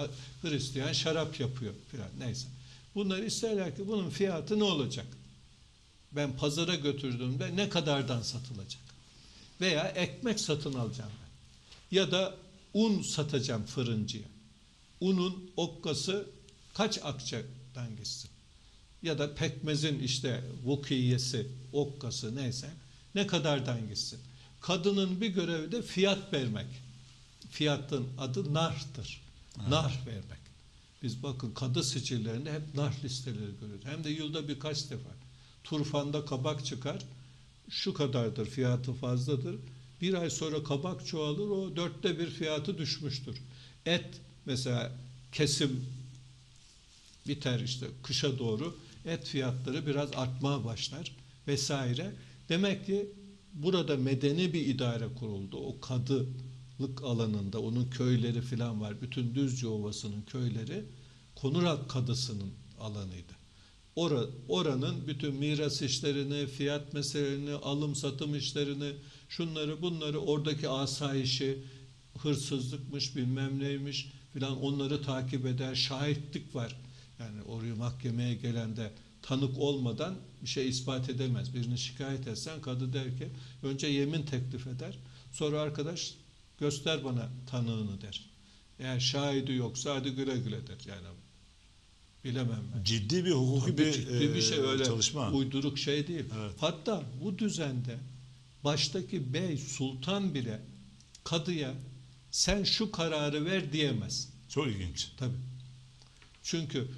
Hristiyan şarap yapıyor filan neyse. Bunlar isterler ki bunun fiyatı ne olacak? Ben pazara götürdüğümde ne kadardan satılacak? Veya ekmek satın alacağım ben. Ya da un satacağım fırıncıya. Unun okkası kaç akçadan gitsin? Ya da pekmezin işte vukiyesi, okkası neyse ne kadardan gitsin? Kadının bir görevi de fiyat vermek. Fiyatın adı narhtır. Evet. Nar vermek. Biz bakın kadı sicillerinde hep nar listeleri görüyoruz. Hem de yılda birkaç defa. Turfanda kabak çıkar. Şu kadardır fiyatı fazladır. Bir ay sonra kabak çoğalır o dörtte bir fiyatı düşmüştür. Et mesela kesim biter işte kışa doğru et fiyatları biraz artmaya başlar vesaire. Demek ki burada medeni bir idare kuruldu. O kadılık alanında onun köyleri falan var. Bütün Düzce Ovası'nın köyleri Konurak Kadısı'nın alanıydı. Ora, oranın bütün miras işlerini, fiyat meselelerini, alım satım işlerini, şunları bunları oradaki asayişi, hırsızlıkmış bilmem neymiş filan onları takip eder. Şahitlik var. Yani oraya mahkemeye gelende tanık olmadan bir şey ispat edemez. Birini şikayet etsen kadı der ki önce yemin teklif eder. Sonra arkadaş göster bana tanığını der. Eğer şahidi yoksa hadi güle güle der. Yani bilemem ben. Ciddi bir hukuki bir, ciddi bir şey öyle çalışma. uyduruk şey değil. Evet. Hatta bu düzende baştaki bey sultan bile kadıya sen şu kararı ver diyemez. Çok ilginç. Tabii. Çünkü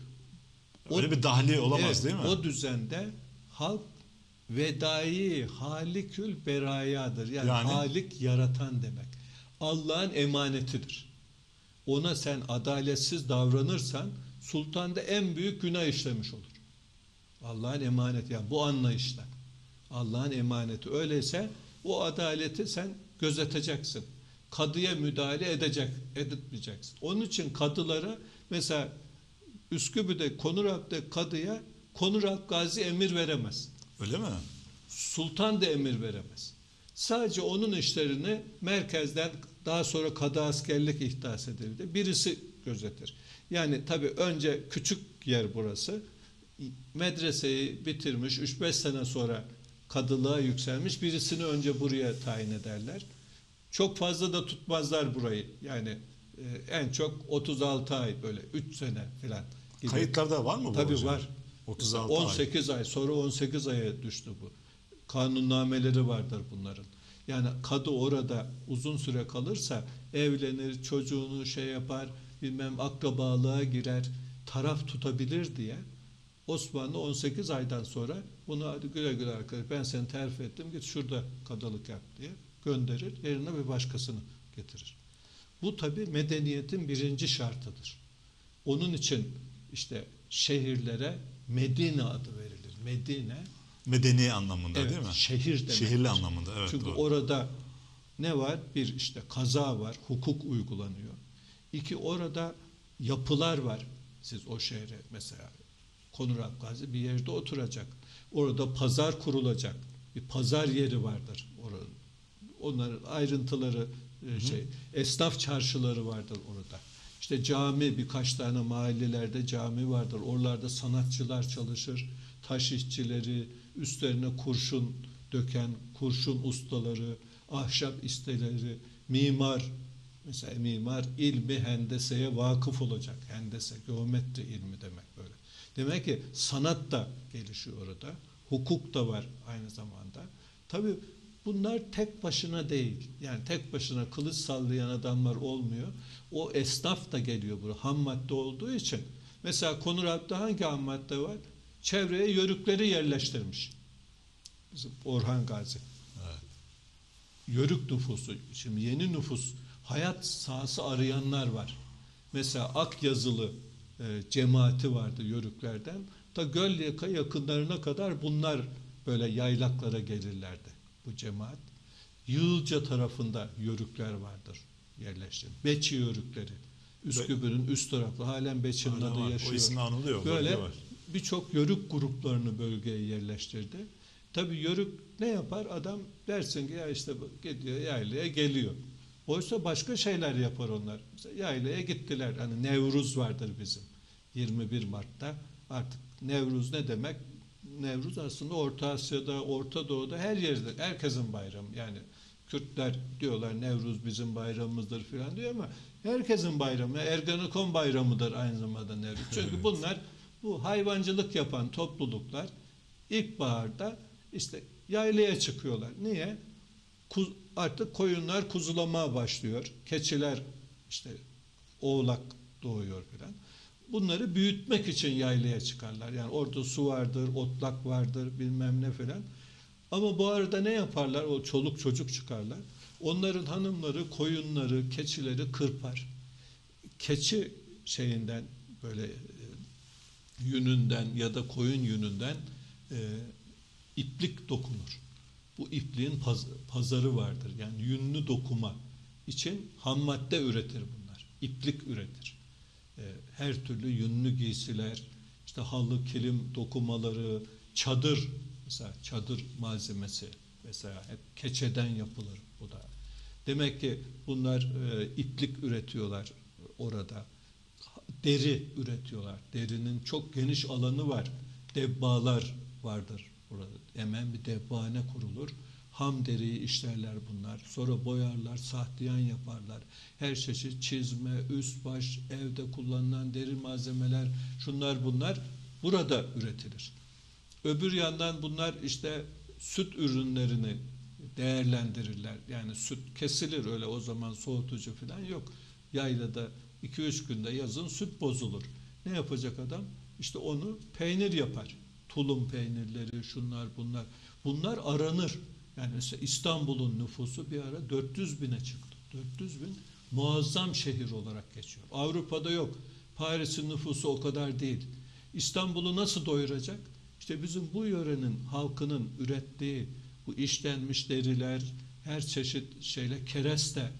Öyle o, bir dahli olamaz evet, değil mi? O düzende halk vedai halikül berayadır. Yani, yani halik yaratan demek. Allah'ın emanetidir. Ona sen adaletsiz davranırsan sultan da en büyük günah işlemiş olur. Allah'ın emaneti yani bu anlayışla. Allah'ın emaneti. Öyleyse o adaleti sen gözeteceksin. Kadıya müdahale edecek, editmeyeceksin. Onun için kadılara mesela Üsküp'de Konuralp'te kadıya Konuralp Gazi emir veremez. Öyle mi? Sultan da emir veremez. Sadece onun işlerini merkezden daha sonra kadı askerlik ihdas edildi. Birisi gözetir. Yani tabii önce küçük yer burası. Medreseyi bitirmiş 3-5 sene sonra kadılığa yükselmiş birisini önce buraya tayin ederler. Çok fazla da tutmazlar burayı. Yani e, en çok 36 ay böyle 3 sene filan. Kayıtlarda var mı bu Tabii hocam? var. 36 18 ay. ay sonra 18 aya düştü bu. Kanunnameleri vardır bunların. Yani kadı orada uzun süre kalırsa evlenir, çocuğunu şey yapar, bilmem akrabalığa girer, taraf tutabilir diye Osmanlı 18 aydan sonra bunu hadi güle güle arkadaş ben seni terfi ettim git şurada kadılık yap diye gönderir. Yerine bir başkasını getirir. Bu tabi medeniyetin birinci şartıdır. Onun için işte şehirlere Medine adı verilir. Medine medeni anlamında evet, değil mi? Şehir demek. Şehirli anlamında evet. Çünkü doğru. orada ne var? Bir işte kaza var, hukuk uygulanıyor. İki orada yapılar var. Siz o şehre mesela Konurak Gazi bir yerde oturacak. Orada pazar kurulacak. Bir pazar yeri vardır. Orada. Onların ayrıntıları e, şey esnaf çarşıları vardır orada. İşte cami birkaç tane mahallelerde cami vardır. Oralarda sanatçılar çalışır. Taş işçileri, üstlerine kurşun döken kurşun ustaları, ahşap isteleri, mimar mesela mimar ilmi hendeseye vakıf olacak. Hendese, geometri ilmi demek böyle. Demek ki sanat da gelişiyor orada. Hukuk da var aynı zamanda. Tabii Bunlar tek başına değil. Yani tek başına kılıç sallayan adamlar olmuyor. O esnaf da geliyor buraya ham madde olduğu için. Mesela Konrad'da hangi ham madde var? Çevreye yörükleri yerleştirmiş. Bizim Orhan Gazi. Evet. Yörük nüfusu. Şimdi yeni nüfus hayat sahası arayanlar var. Mesela Ak yazılı e, cemaati vardı yörüklerden. Ta Gölyaka yakınlarına kadar bunlar böyle yaylaklara gelirlerdi bu cemaat. Yığılca tarafında yörükler vardır yerleşti. Beçi yörükleri. Üsküp'ün üst tarafı halen Beçin'in adı var. yaşıyor. O isimle anılıyor. Böyle birçok yörük gruplarını bölgeye yerleştirdi. Tabii yörük ne yapar? Adam dersin ki ya işte gidiyor yaylaya geliyor. Oysa başka şeyler yapar onlar. Mesela yaylaya gittiler. Hani Nevruz vardır bizim. 21 Mart'ta. Artık Nevruz ne demek? Nevruz aslında Orta Asya'da, Orta Doğu'da her yerde, herkesin bayramı. Yani Kürtler diyorlar Nevruz bizim bayramımızdır falan diyor ama herkesin bayramı. Ergenekon bayramıdır aynı zamanda Nevruz. Çünkü Evet. bunlar bu hayvancılık yapan topluluklar ilkbaharda işte yaylaya çıkıyorlar. Niye? Kuz- artık koyunlar kuzulamaya başlıyor. Keçiler işte oğlak doğuyor filan. Bunları büyütmek için yaylaya çıkarlar. Yani orada su vardır, otlak vardır, bilmem ne filan. Ama bu arada ne yaparlar? O çoluk çocuk çıkarlar. Onların hanımları koyunları, keçileri kırpar. Keçi şeyinden böyle e, yününden ya da koyun yününden e, iplik dokunur. Bu ipliğin paz- pazarı vardır. Yani yünlü dokuma için ham madde üretir bunlar. İplik üretir. E, her türlü yünlü giysiler, işte halı, kilim dokumaları, çadır mesela çadır malzemesi mesela hep keçeden yapılır bu da. Demek ki bunlar e, iplik üretiyorlar orada. Deri üretiyorlar. Derinin çok geniş alanı var. Debbalar vardır burada. Hemen bir debbane kurulur. Ham deriyi işlerler bunlar. Sonra boyarlar, sahtiyan yaparlar. Her çeşit çizme, üst baş, evde kullanılan deri malzemeler, şunlar bunlar burada üretilir. Öbür yandan bunlar işte süt ürünlerini değerlendirirler. Yani süt kesilir öyle o zaman soğutucu falan yok. Yaylada 2-3 günde yazın süt bozulur. Ne yapacak adam? İşte onu peynir yapar. Tulum peynirleri, şunlar bunlar. Bunlar aranır. Yani mesela İstanbul'un nüfusu bir ara 400 bine çıktı. 400 bin muazzam şehir olarak geçiyor. Avrupa'da yok. Paris'in nüfusu o kadar değil. İstanbul'u nasıl doyuracak? İşte bizim bu yörenin halkının ürettiği bu işlenmiş deriler, her çeşit şeyle kereste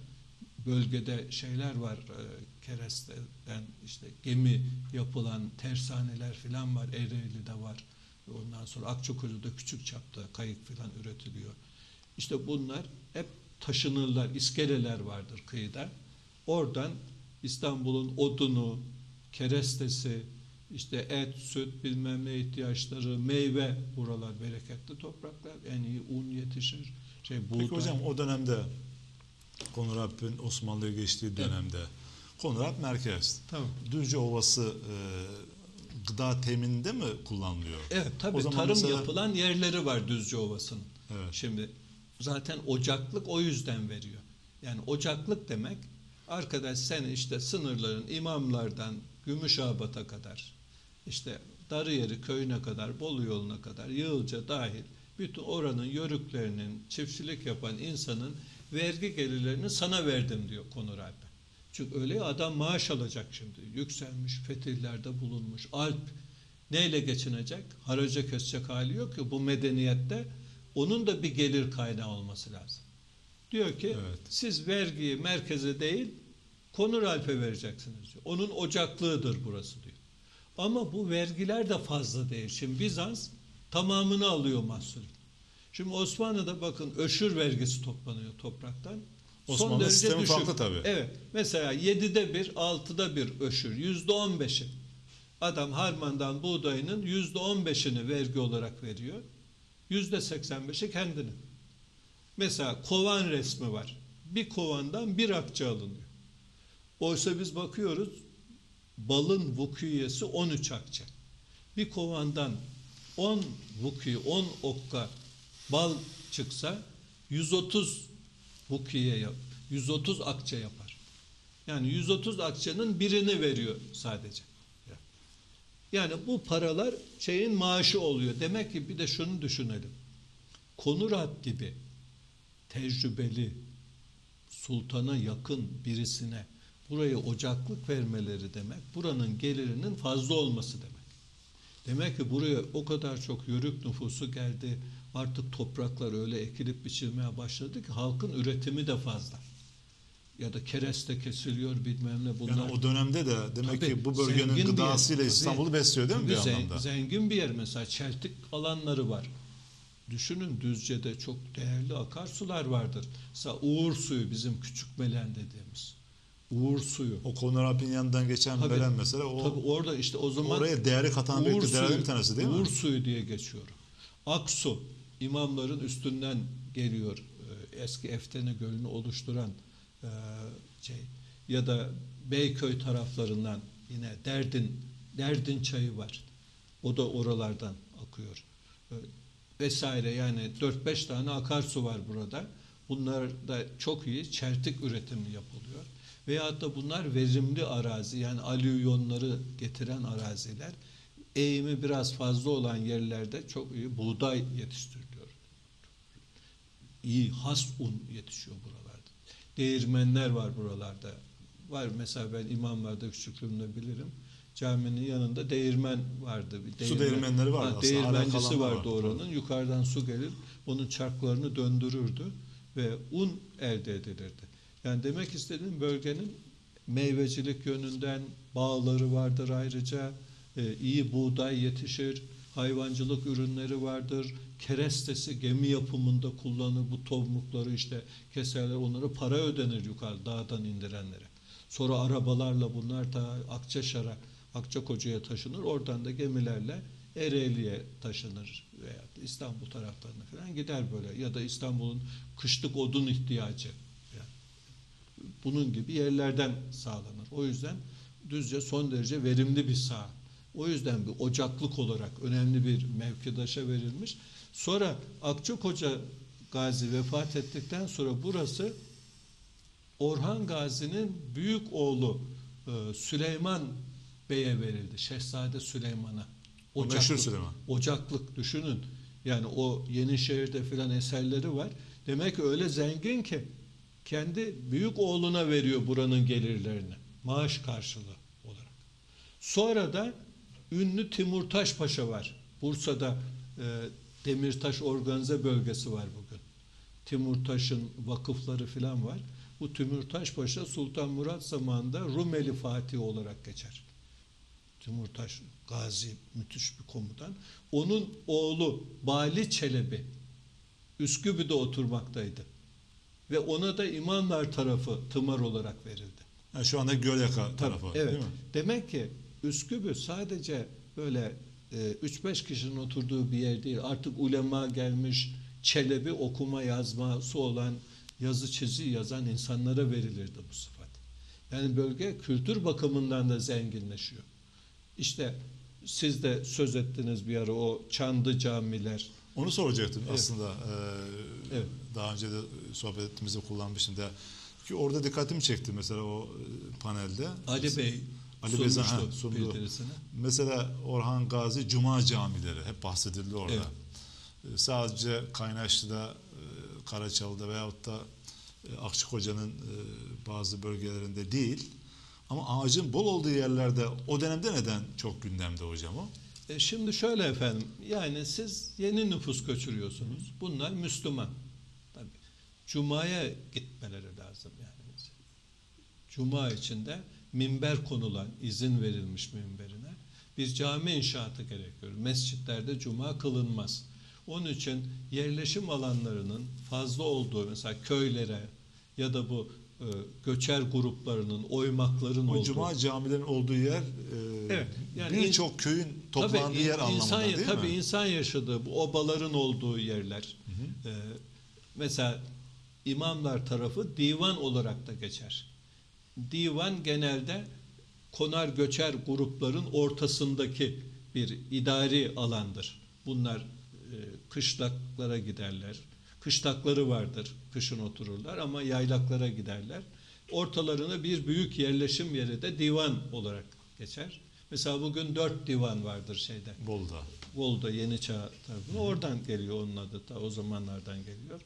bölgede şeyler var. e, Keresteden işte gemi yapılan tersaneler filan var. Ereğli'de var. Ondan sonra Akçakoca'da küçük çapta kayık filan üretiliyor. İşte bunlar hep taşınırlar, iskeleler vardır kıyıda. Oradan İstanbul'un odunu, kerestesi, işte et, süt, bilmem ne ihtiyaçları, meyve buralar bereketli topraklar. En iyi un yetişir. Şey, Peki buğday. hocam o dönemde Konur Alp'in Osmanlı'ya geçtiği dönemde Konur Alp merkez. Tamam. Düzce Ovası e, gıda temininde mi kullanılıyor? Evet tabii O zaman tarım mesela- yapılan yerleri var Düzce Ovası'nın. Evet. Şimdi zaten ocaklık o yüzden veriyor. Yani ocaklık demek arkadaş sen işte sınırların imamlardan Gümüşabat'a kadar işte Darıyeri köyüne kadar Bolu yoluna kadar Yığılca dahil bütün oranın yörüklerinin çiftçilik yapan insanın vergi gelirlerini sana verdim diyor Konur Alp. Çünkü öyle ya, adam maaş alacak şimdi. Yükselmiş, fetihlerde bulunmuş. Alp neyle geçinecek? Haraca kesecek hali yok ki bu medeniyette onun da bir gelir kaynağı olması lazım. Diyor ki Evet. siz vergiyi merkeze değil Konur Alp'e vereceksiniz diyor. Onun ocaklığıdır burası diyor. Ama bu vergiler de fazla değil. Şimdi Bizans tamamını alıyor mahsulün. Şimdi Osmanlı'da bakın öşür vergisi toplanıyor topraktan. Osmanlı sistemi farklı tabii. Evet. Mesela 7'de bir, 6'da bir öşür. Yüzde 15'i. Adam harmandan buğdayının yüzde 15'ini vergi olarak veriyor. Yüzde 85'i kendine. Mesela kovan resmi var. Bir kovandan bir akçe alınıyor. Oysa biz bakıyoruz balın vukiyesi 13 akçe. Bir kovandan 10 vukiye, 10 okka bal çıksa 130 vukiye yap, 130 akçe yapar. Yani 130 akçenin birini veriyor sadece. Yani bu paralar şeyin maaşı oluyor. Demek ki bir de şunu düşünelim. Konurat gibi tecrübeli, sultana yakın birisine buraya ocaklık vermeleri demek, buranın gelirinin fazla olması demek. Demek ki buraya o kadar çok yörük nüfusu geldi, artık topraklar öyle ekilip biçilmeye başladı ki halkın üretimi de fazla. ya da kereste kesiliyor bilmem ne bunlar. Yani o dönemde de demek Tabii, ki bu bölgenin gıdasıyla. İstanbul'u besliyor değil mi bir zen- anlamda? Zengin bir yer mesela çeltik alanları var. Düşünün Düzce'de çok değerli akarsular vardır. Mesela Uğur suyu bizim küçük melen dediğimiz. Uğur suyu. O Konar Alp'in yanından geçen Tabii. Belen mesela o Tabii orada işte o zaman oraya değeri katan büyük bir değerli bir tanesi değil Uğur mi? suyu diye geçiyor. Aksu imamların üstünden geliyor. Ee, Eski Eftene Gölü'nü oluşturan e, şey ya da Beyköy taraflarından yine Derdin Derdin çayı var. O da oralardan akıyor. Ee, vesaire yani 4-5 tane akarsu var burada. Bunlar da çok iyi çeltik üretimi yapılıyor. Veyahut da bunlar verimli arazi yani alüvyonları getiren araziler. Eğimi biraz fazla olan yerlerde çok iyi buğday yetiştiriliyor. İyi has un yetişiyor buralarda. Değirmenler var buralarda. Var mesela ben imamlarda küçüklüğümde bilirim. Caminin yanında değirmen vardı. Bir Su değirmenleri vardı Ha, aslında, Değirmencisi vardı var. oranın. Yukarıdan su gelir. Onun çarklarını döndürürdü ve un elde edilirdi. Yani demek istediğim bölgenin meyvecilik yönünden bağları vardır ayrıca. Ee, iyi buğday yetişir. Hayvancılık ürünleri vardır. Kerestesi gemi yapımında kullanır. Bu tomrukları işte keserler. Onlara para ödenir yukarı dağdan indirenlere. Sonra arabalarla bunlar da Akçaşar'a, Akçakoca'ya taşınır. Oradan da gemilerle Ereğli'ye taşınır veya İstanbul taraflarına falan gider böyle. Ya da İstanbul'un kışlık odun ihtiyacı. Yani bunun gibi yerlerden sağlanır. O yüzden Düzce son derece verimli bir saha. O yüzden bir ocaklık olarak önemli bir mevkidaşa verilmiş. Sonra Akçakoca Gazi vefat ettikten sonra burası Orhan Gazi'nin büyük oğlu e, Süleyman Bey'e verildi. Şehzade Süleyman'a. O meşhur Süleyman. Ocaklık düşünün. Yani o Yenişehir'de filan eserleri var. Demek ki öyle zengin ki kendi büyük oğluna veriyor buranın gelirlerini. Maaş karşılığı olarak. Sonra da ünlü Timurtaş Paşa var. Bursa'da e, Demirtaş Organize Bölgesi var bugün. Timurtaş'ın vakıfları filan var. Bu Timurtaş Paşa Sultan Murat zamanında Rumeli Fatih olarak geçer. Timurtaş Gazi müthiş bir komutan. Onun oğlu Bali Çelebi Üsküp'te oturmaktaydı. Ve ona da İmanlar tarafı tımar olarak verildi. Yani şu anda Gölyaka tarafı evet. değil mi? Demek ki Üsküp'ü sadece böyle 3-5 kişinin oturduğu bir yer değil. Artık ulema gelmiş, çelebi okuma yazması olan, yazı çizi yazan insanlara verilirdi bu sıfat. Yani bölge kültür bakımından da zenginleşiyor. İşte siz de söz ettiniz bir ara o çandı camiler. Onu soracaktım Evet. aslında. Ee, Evet. Daha önce de sohbet ettiğimizde kullanmıştım da. Ki orada dikkatimi çekti mesela o e, panelde. Ali Bey Ali sunmuştu ha, sundu. Mesela Orhan Gazi Cuma camileri hep bahsedildi orada. Evet. Ee, Sadece Kaynaşlı'da, e, Karaçalı'da veyahut da e, Akçakoca'nın e, bazı bölgelerinde değil. Ama ağacın bol olduğu yerlerde o dönemde neden çok gündemde hocam o? E şimdi şöyle efendim, yani siz yeni nüfus götürüyorsunuz. Bunlar Müslüman. Tabii. Cuma'ya gitmeleri lazım yani. Cuma içinde minber konulan, izin verilmiş minberine bir cami inşaatı gerekiyor. Mescitlerde cuma kılınmaz. Onun için yerleşim alanlarının fazla olduğu mesela köylere ya da bu e, göçer gruplarının, oymakların O olduğu cuma camilerin olduğu yer e, Evet, yani birçok köyün toplandığı Tabii, yer in- anlamında insan, değil tabii mi? insan yaşadığı, bu obaların olduğu yerler. Ee, mesela imamlar tarafı divan olarak da geçer. Divan genelde konar göçer grupların ortasındaki bir idari alandır. Bunlar e, kışlaklara giderler. Kışlakları vardır, kışın otururlar ama yaylaklara giderler. Ortalarına bir büyük yerleşim yeri de divan olarak geçer. Mesela bugün dört divan vardır şeyde. Bolu'da. Volda Yeni Çağ tarafına. Oradan geliyor onun adı da o zamanlardan geliyor.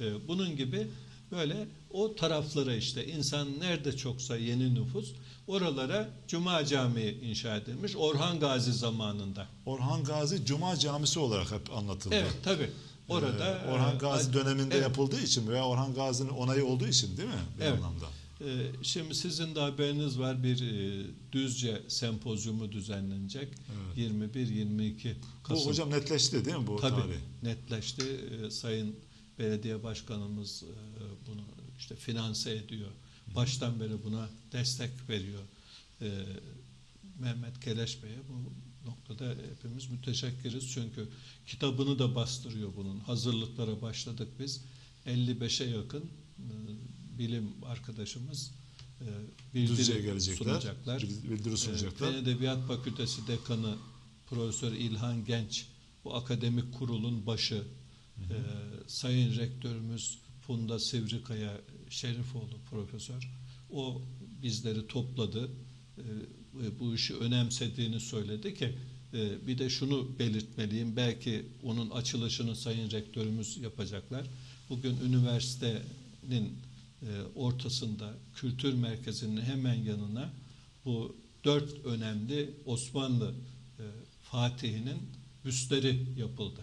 Ee, bunun gibi böyle o taraflara işte insan nerede çoksa yeni nüfus oralara Cuma Camii inşa edilmiş Orhan Gazi zamanında. Orhan Gazi Cuma Camisi olarak hep anlatıldı. Evet tabi. Orada Ee, Orhan e, Gazi Al- döneminde evet. yapıldığı için veya Orhan Gazi'nin onayı olduğu için değil mi? Bir Evet. anlamda. Ee, Şimdi sizin de haberiniz var bir e, Düzce sempozyumu düzenlenecek. Evet. 21-22 Bu Kasım. hocam netleşti değil mi bu Tabii tarih? netleşti. Ee, Sayın Belediye Başkanımız e, bunu işte finanse ediyor. Baştan beri buna destek veriyor. Ee, Mehmet Keleş Bey'e bu noktada hepimiz müteşekkiriz. Çünkü kitabını da bastırıyor bunun. Hazırlıklara başladık biz. 55'e yakın e, bilim arkadaşımız e, bildiri gelecekler. sunacaklar. Bildiri sunacaklar. Fen Edebiyat Fakültesi Dekanı Profesör İlhan Genç bu akademik kurulun başı e, Sayın Rektörümüz Funda Sivrikaya Şerifoğlu Profesör o bizleri topladı e, bu işi önemsediğini söyledi ki e, bir de şunu belirtmeliyim belki onun açılışını Sayın Rektörümüz yapacaklar. Bugün üniversitenin e, ortasında kültür merkezinin hemen yanına bu dört önemli Osmanlı e, Fatih'inin büstleri yapıldı.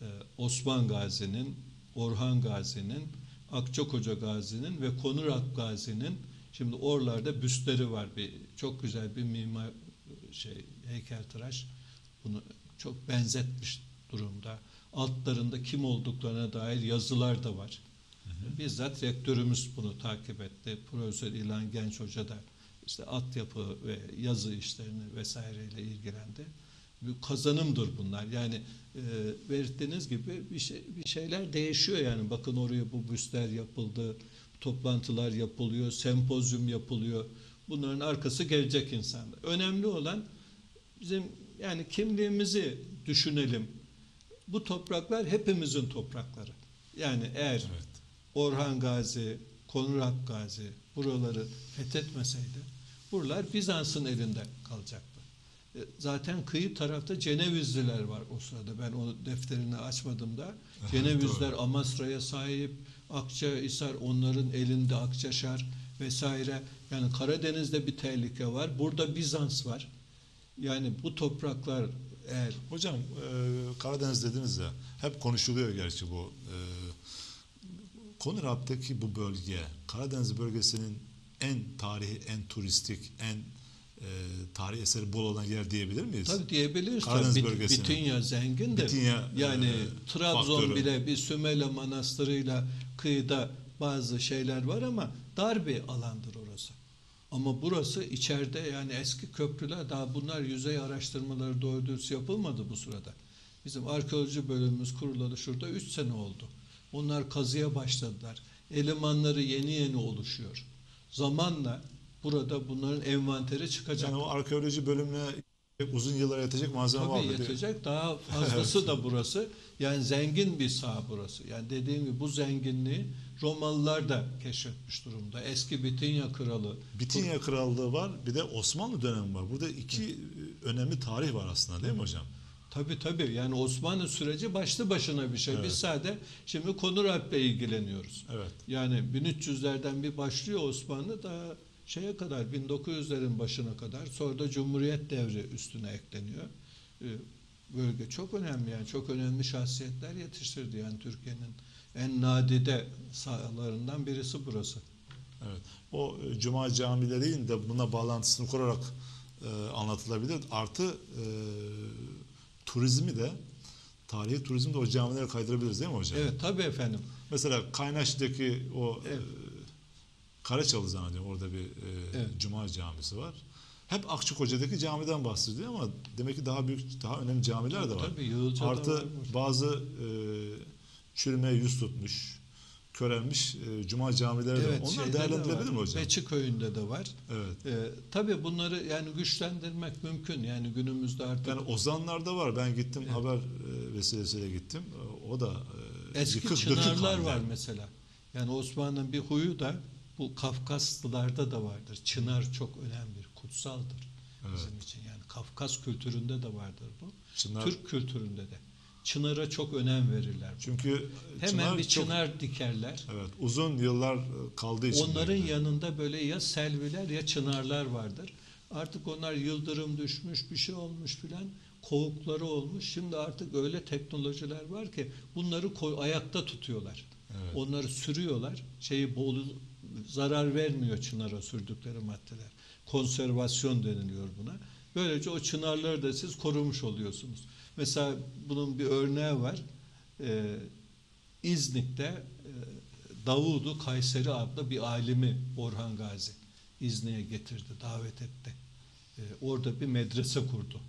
E, Osman Gazi'nin, Orhan Gazi'nin, Akçakoca Gazi'nin ve Konuralp Gazi'nin şimdi oralarda büstleri var. Bir çok güzel bir mimar şey heykeltıraş bunu çok benzetmiş durumda. Altlarında kim olduklarına dair yazılar da var. Bizzat rektörümüz bunu takip etti. Profesör İlhan Genç Hoca da işte altyapı ve yazı işlerini vesaireyle ilgilendi. Bir kazanımdır bunlar. Yani e, belirttiğiniz gibi bir şey bir şeyler değişiyor yani. Bakın oraya bu büstler yapıldı, toplantılar yapılıyor, sempozyum yapılıyor. Bunların arkası gelecek insanda. Önemli olan bizim yani kimliğimizi düşünelim. Bu topraklar hepimizin toprakları. Yani eğer Evet. Orhan Gazi, Konrad Gazi buraları fethetmeseydi buralar Bizans'ın elinde kalacaktı. E, Zaten kıyı tarafta Cenevizliler var o sırada. Ben o defterini açmadım da. Cenevizler. Amasra'ya sahip, Akçahisar onların elinde Akçaşar vesaire. Yani Karadeniz'de bir tehlike var. Burada Bizans var. Yani bu topraklar eğer Hocam e, Karadeniz dediniz ya hep konuşuluyor gerçi bu. E, Konuralp'taki bu bölge Karadeniz bölgesinin en tarihi, en turistik, en e, tarihi eseri bol olan yer diyebilir miyiz? Tabii diyebiliriz. Karadeniz Bit- bölgesine. Bitinya zengindir. Bitinya, yani e, Trabzon faktörü. bile bir Sümele Manastırı'yla kıyıda bazı şeyler var ama dar bir alandır orası. Ama burası içeride yani eski köprüler daha bunlar yüzey araştırmaları doğru dürüst yapılmadı bu sırada. Bizim arkeoloji bölümümüz kurulalı şurada 3 sene oldu. Onlar kazıya başladılar. Elemanları yeni yeni oluşuyor. Zamanla burada bunların envanteri çıkacak. Yani o arkeoloji bölümüne uzun yıllar yetecek malzeme var. Tabii mı? yetecek. Daha fazlası da burası. Yani zengin bir saha burası. Yani dediğim gibi bu zenginliği Romalılar da keşfetmiş durumda. Eski Bitinya kralı. Bitinya Krallığı var, bir de Osmanlı dönemi var. Burada iki e, önemli tarih var aslında değil mi hocam? Tabii tabii. Yani Osmanlı süreci başlı başına bir şey. Evet. Biz sadece şimdi Konuralp'le ilgileniyoruz. Evet. Yani 1300'lerden bir başlıyor Osmanlı daha şeye kadar 1900'lerin başına kadar sonra da Cumhuriyet devri üstüne ekleniyor. Ee, Bölge çok önemli yani çok önemli şahsiyetler yetiştirdi yani Türkiye'nin en nadide sahalarından birisi burası. Evet. O e, cuma camileriyle de buna bağlantısını kurarak e, anlatılabilir. Artı e, turizmi de tarihi turizmi de o camilere kaydırabiliriz değil mi hocam? Evet tabii efendim. Mesela Kaynaş'taki o Evet. E, Karaçalı zannediyorum orada bir e, Evet. cuma camisi var. Hep Akçakoca'daki camiden bahsediyor ama demek ki daha büyük, daha önemli camiler de var. Tabii Yığılca'da Artı var. bazı e, çürümeye yüz tutmuş, körelmiş e, cuma camileri de var. Onlar de değerlendirilebilir var. mi hocam? Beçi köyünde de var. Evet. Ee, tabii bunları yani güçlendirmek mümkün. Yani günümüzde artık Yani Ozanlar'da var. Ben gittim Evet. haber e, vesilesiyle gittim. E, O da e, Eski yıkık, çınarlar var mesela. Yani Osmanlı'nın bir huyu da bu Kafkaslılarda da vardır. Çınar çok önemli, kutsaldır bizim için. Yani Kafkas kültüründe de vardır bu. Çınar- Türk kültüründe de. Çınara çok önem verirler. Çünkü Hemen çınar bir çok- çınar dikerler. evet, uzun yıllar e, kaldığı için. Onların de. yanında böyle ya selviler ya çınarlar vardır. Artık onlar yıldırım düşmüş, bir şey olmuş filan, kovukları olmuş. Şimdi artık öyle teknolojiler var ki bunları koy, ayakta tutuyorlar. Evet. Onları sürüyorlar. Şeyi bolu zarar vermiyor çınara sürdükleri maddeler. Konservasyon deniliyor buna. Böylece o çınarları da siz korumuş oluyorsunuz. Mesela bunun bir örneği var. Ee, İznik'te e, Davudu Kayseri adlı bir alimi Orhan Gazi İznik'e getirdi, davet etti. Ee, orada bir medrese kurdu.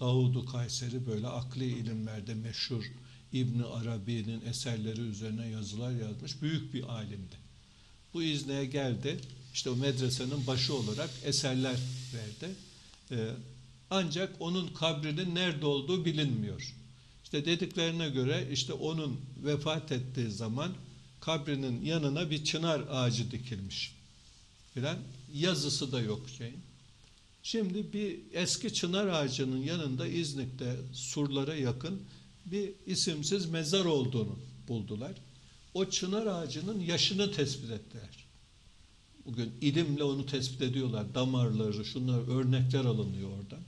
Davudu Kayseri böyle akli ilimlerde meşhur İbni Arabi'nin eserleri üzerine yazılar yazmış büyük bir alimdi. Bu İznik'e geldi. İşte o medresenin başı olarak eserler verdi. Ee, ancak onun kabrinin nerede olduğu bilinmiyor. İşte dediklerine göre işte onun vefat ettiği zaman kabrinin yanına bir çınar ağacı dikilmiş. Filan yazısı da yok şeyin. Şimdi bir eski çınar ağacının yanında İznik'te surlara yakın bir isimsiz mezar olduğunu buldular. O çınar ağacının yaşını tespit ettiler. Bugün ilimle onu tespit ediyorlar. Damarları, şunlar örnekler alınıyor oradan.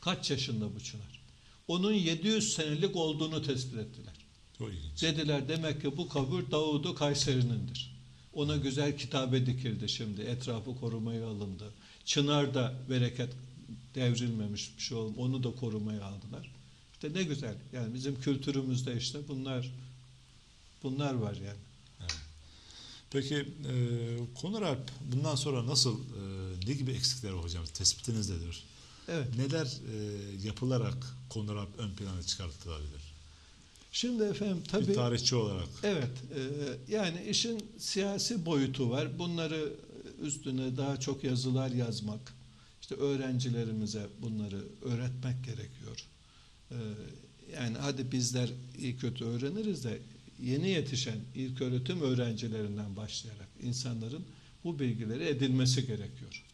Kaç yaşında bu çınar? Onun 700 senelik olduğunu tespit ettiler. Dediler demek ki bu kabur Davudu Kayseri'nindir. Ona güzel kitabe dikildi şimdi. Etrafı korumaya alındı. Çınar'da bereket devrilmemiş bir şey oldu. Onu da korumaya aldılar. İşte ne güzel. Yani bizim kültürümüzde işte bunlar bunlar var yani. Peki e, Konur Alp bundan sonra nasıl e, ne gibi eksikler var hocam? Tespitiniz nedir? Evet. Neler e, yapılarak Konur Alp ön plana çıkartılabilir? Şimdi efendim tabii Bir tarihçi olarak. Evet, e, yani işin siyasi boyutu var. Bunları üstüne daha çok yazılar yazmak, işte öğrencilerimize bunları öğretmek gerekiyor. E, yani hadi bizler iyi kötü öğreniriz de yeni yetişen ilk öğretim öğrencilerinden başlayarak insanların bu bilgileri edinmesi gerekiyor.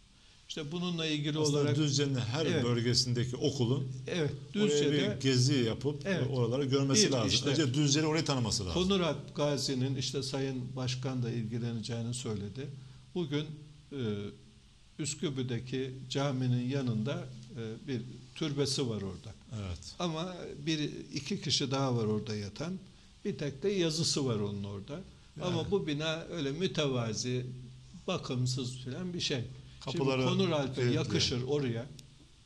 İşte bununla ilgili Aslında olarak Düzce'nin her Evet. bölgesindeki okulun evet oraya Düzce'de bir gezi yapıp Evet. oraları görmesi Bir, lazım. işte- Önce Düzce'yi orayı tanıması lazım. Konur Gazi'nin işte Sayın Başkan da ilgileneceğini söyledi. Bugün e, Üsküp'teki caminin yanında e, bir türbesi var orada. Evet. Ama bir iki kişi daha var orada yatan. Bir tek de yazısı var onun orada. Ama bu bina öyle mütevazi, bakımsız filan bir şey. Kapıları Şimdi Konur Alp'e yakışır oraya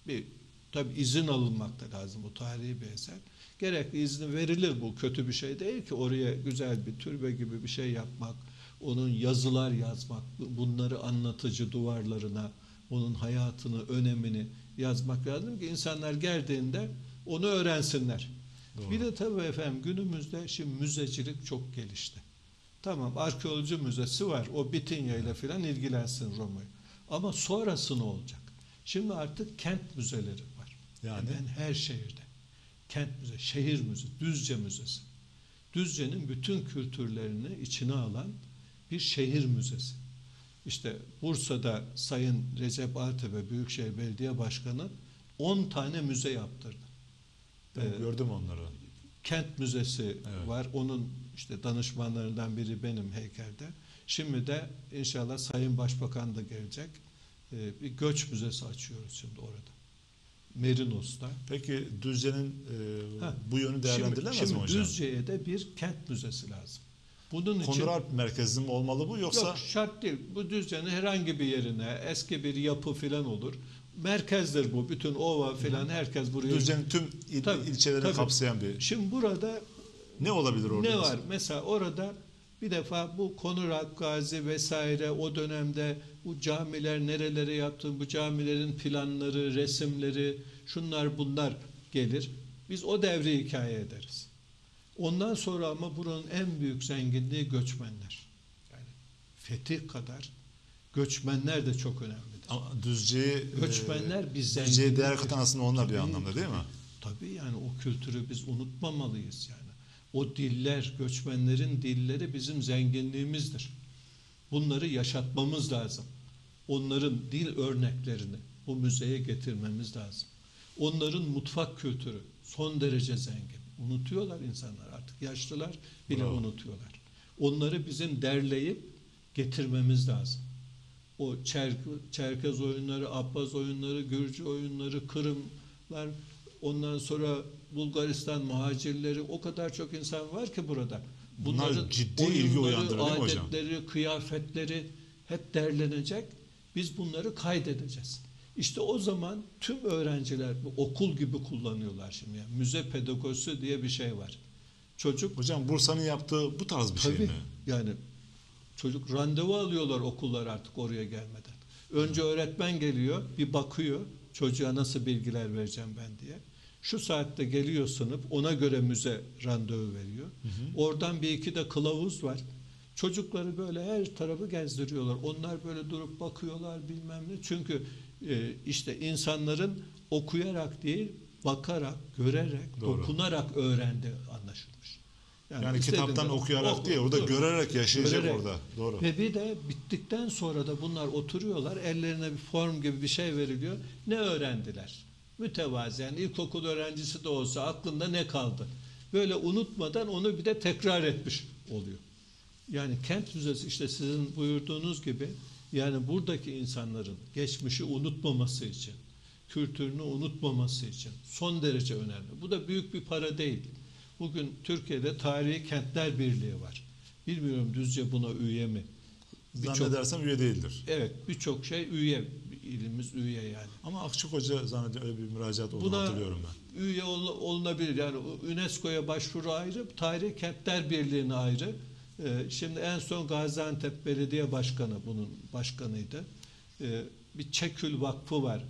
bir tabi izin alınmak da lazım. Bu tarihi bir eser. Gerekli izni verilir bu. Kötü bir şey değil ki oraya güzel bir türbe gibi bir şey yapmak, onun yazılar yazmak, bunları anlatıcı duvarlarına, onun hayatını, önemini yazmak lazım ki insanlar geldiğinde onu öğrensinler. Doğru. Bir de tabii efendim günümüzde şimdi müzecilik çok gelişti. Tamam arkeoloji müzesi var. O Bitinya ile filan ilgilensin Roma'yı. Ama sonrası ne olacak? Şimdi artık kent müzeleri var. Yani? Hemen her şehirde. Kent müze, şehir müzesi, Düzce Müzesi. Düzce'nin bütün kültürlerini içine alan bir şehir müzesi. İşte Bursa'da Sayın Recep Artepe Büyükşehir Belediye Başkanı 10 tane müze yaptırdı. Ben Ee, gördüm onları. Kent Müzesi Evet. var. Onun işte danışmanlarından biri benim heykelde. Şimdi de inşallah Sayın Başbakan da gelecek. Ee, bir göç müzesi açıyoruz şimdi orada. Merinos'ta. Peki Düzce'nin e, Ha, bu yönü değerlendirilemez şimdi, mi şimdi hocam? Düzce'ye de bir kent müzesi lazım. Bunun için Konur Alp merkezli mi olmalı bu yoksa yok şart değil. Bu Düzce'nin herhangi bir yerine eski bir yapı filan olur. Merkezdir bu. Bütün ova filan herkes buraya. Düzce'nin tüm il, Tabii, ilçelerini tabii. kapsayan bir Şimdi burada ne olabilir orada? Ne var? Mesela orada bir defa bu Konur Alp Gazi vesaire o dönemde bu camiler nerelere yaptı, bu camilerin planları, resimleri, şunlar bunlar gelir. Biz o devri hikaye ederiz. Ondan sonra ama buranın en büyük zenginliği göçmenler. Yani fetih kadar göçmenler de çok önemlidir. Düzce'yi Göçmenler biz Düzce'ye zenginlik- değer katan aslında onlar bir Tabii, anlamda değil mi? Tabii yani o kültürü biz unutmamalıyız yani. O diller, göçmenlerin dilleri bizim zenginliğimizdir. Bunları yaşatmamız lazım. Onların dil örneklerini bu müzeye getirmemiz lazım. Onların mutfak kültürü son derece zengin. Unutuyorlar insanlar artık. Yaşlılar bile Bravo. unutuyorlar. Onları bizim derleyip getirmemiz lazım. O Çer Çerkez oyunları, Abbaz oyunları, Gürcü oyunları, Kırımlar, ondan sonra Bulgaristan muhacirleri o kadar çok insan var ki burada. Bunlar ciddi ilgi uyandırır değil mi hocam? adetleri, kıyafetleri hep derlenecek. Biz bunları kaydedeceğiz. İşte o zaman tüm öğrenciler bu okul gibi kullanıyorlar şimdi. Yani müze pedagojisi diye bir şey var. Çocuk Hocam Bursa'nın yaptığı bu tarz bir şey Tabii. mi? Yani çocuk randevu alıyorlar okullar artık oraya gelmeden. Önce öğretmen geliyor, bir bakıyor çocuğa nasıl bilgiler vereceğim ben diye. Şu saatte geliyor sınıf, ona göre müze randevu veriyor. Oradan bir iki de kılavuz var. Çocukları böyle her tarafı gezdiriyorlar. Onlar böyle durup bakıyorlar bilmem ne. Çünkü e, işte insanların okuyarak değil, bakarak, görerek, Doğru. dokunarak öğrendi anlaşılmış. Yani, istediğinde kitaptan okuyarak oku, değil, orada dur. görerek yaşayacak Görerek. orada. Doğru. Ve bir de bittikten sonra da bunlar oturuyorlar. Ellerine bir form gibi bir şey veriliyor. Ne öğrendiler? Mütevazi yani ilkokul öğrencisi de olsa aklında ne kaldı? Böyle unutmadan onu bir de tekrar etmiş oluyor. Yani kent müzesi işte sizin buyurduğunuz gibi yani buradaki insanların geçmişi unutmaması için, kültürünü unutmaması için son derece önemli. Bu da büyük bir para değil. Bugün Türkiye'de Tarihi Kentler Birliği var. Bilmiyorum Düzce buna üye mi? Birçok Zannedersem üye değildir. evet birçok şey üye ilimiz üye yani. Ama Akçık Hoca zannediyorum öyle bir müracaat olduğunu Buna hatırlıyorum ben. üye ol- olunabilir. Yani UNESCO'ya başvuru ayrı, Tarihi Kentler Birliği'ne ayrı. Ee, şimdi en son Gaziantep Belediye Başkanı bunun başkanıydı. Ee, bir Çekül Vakfı var.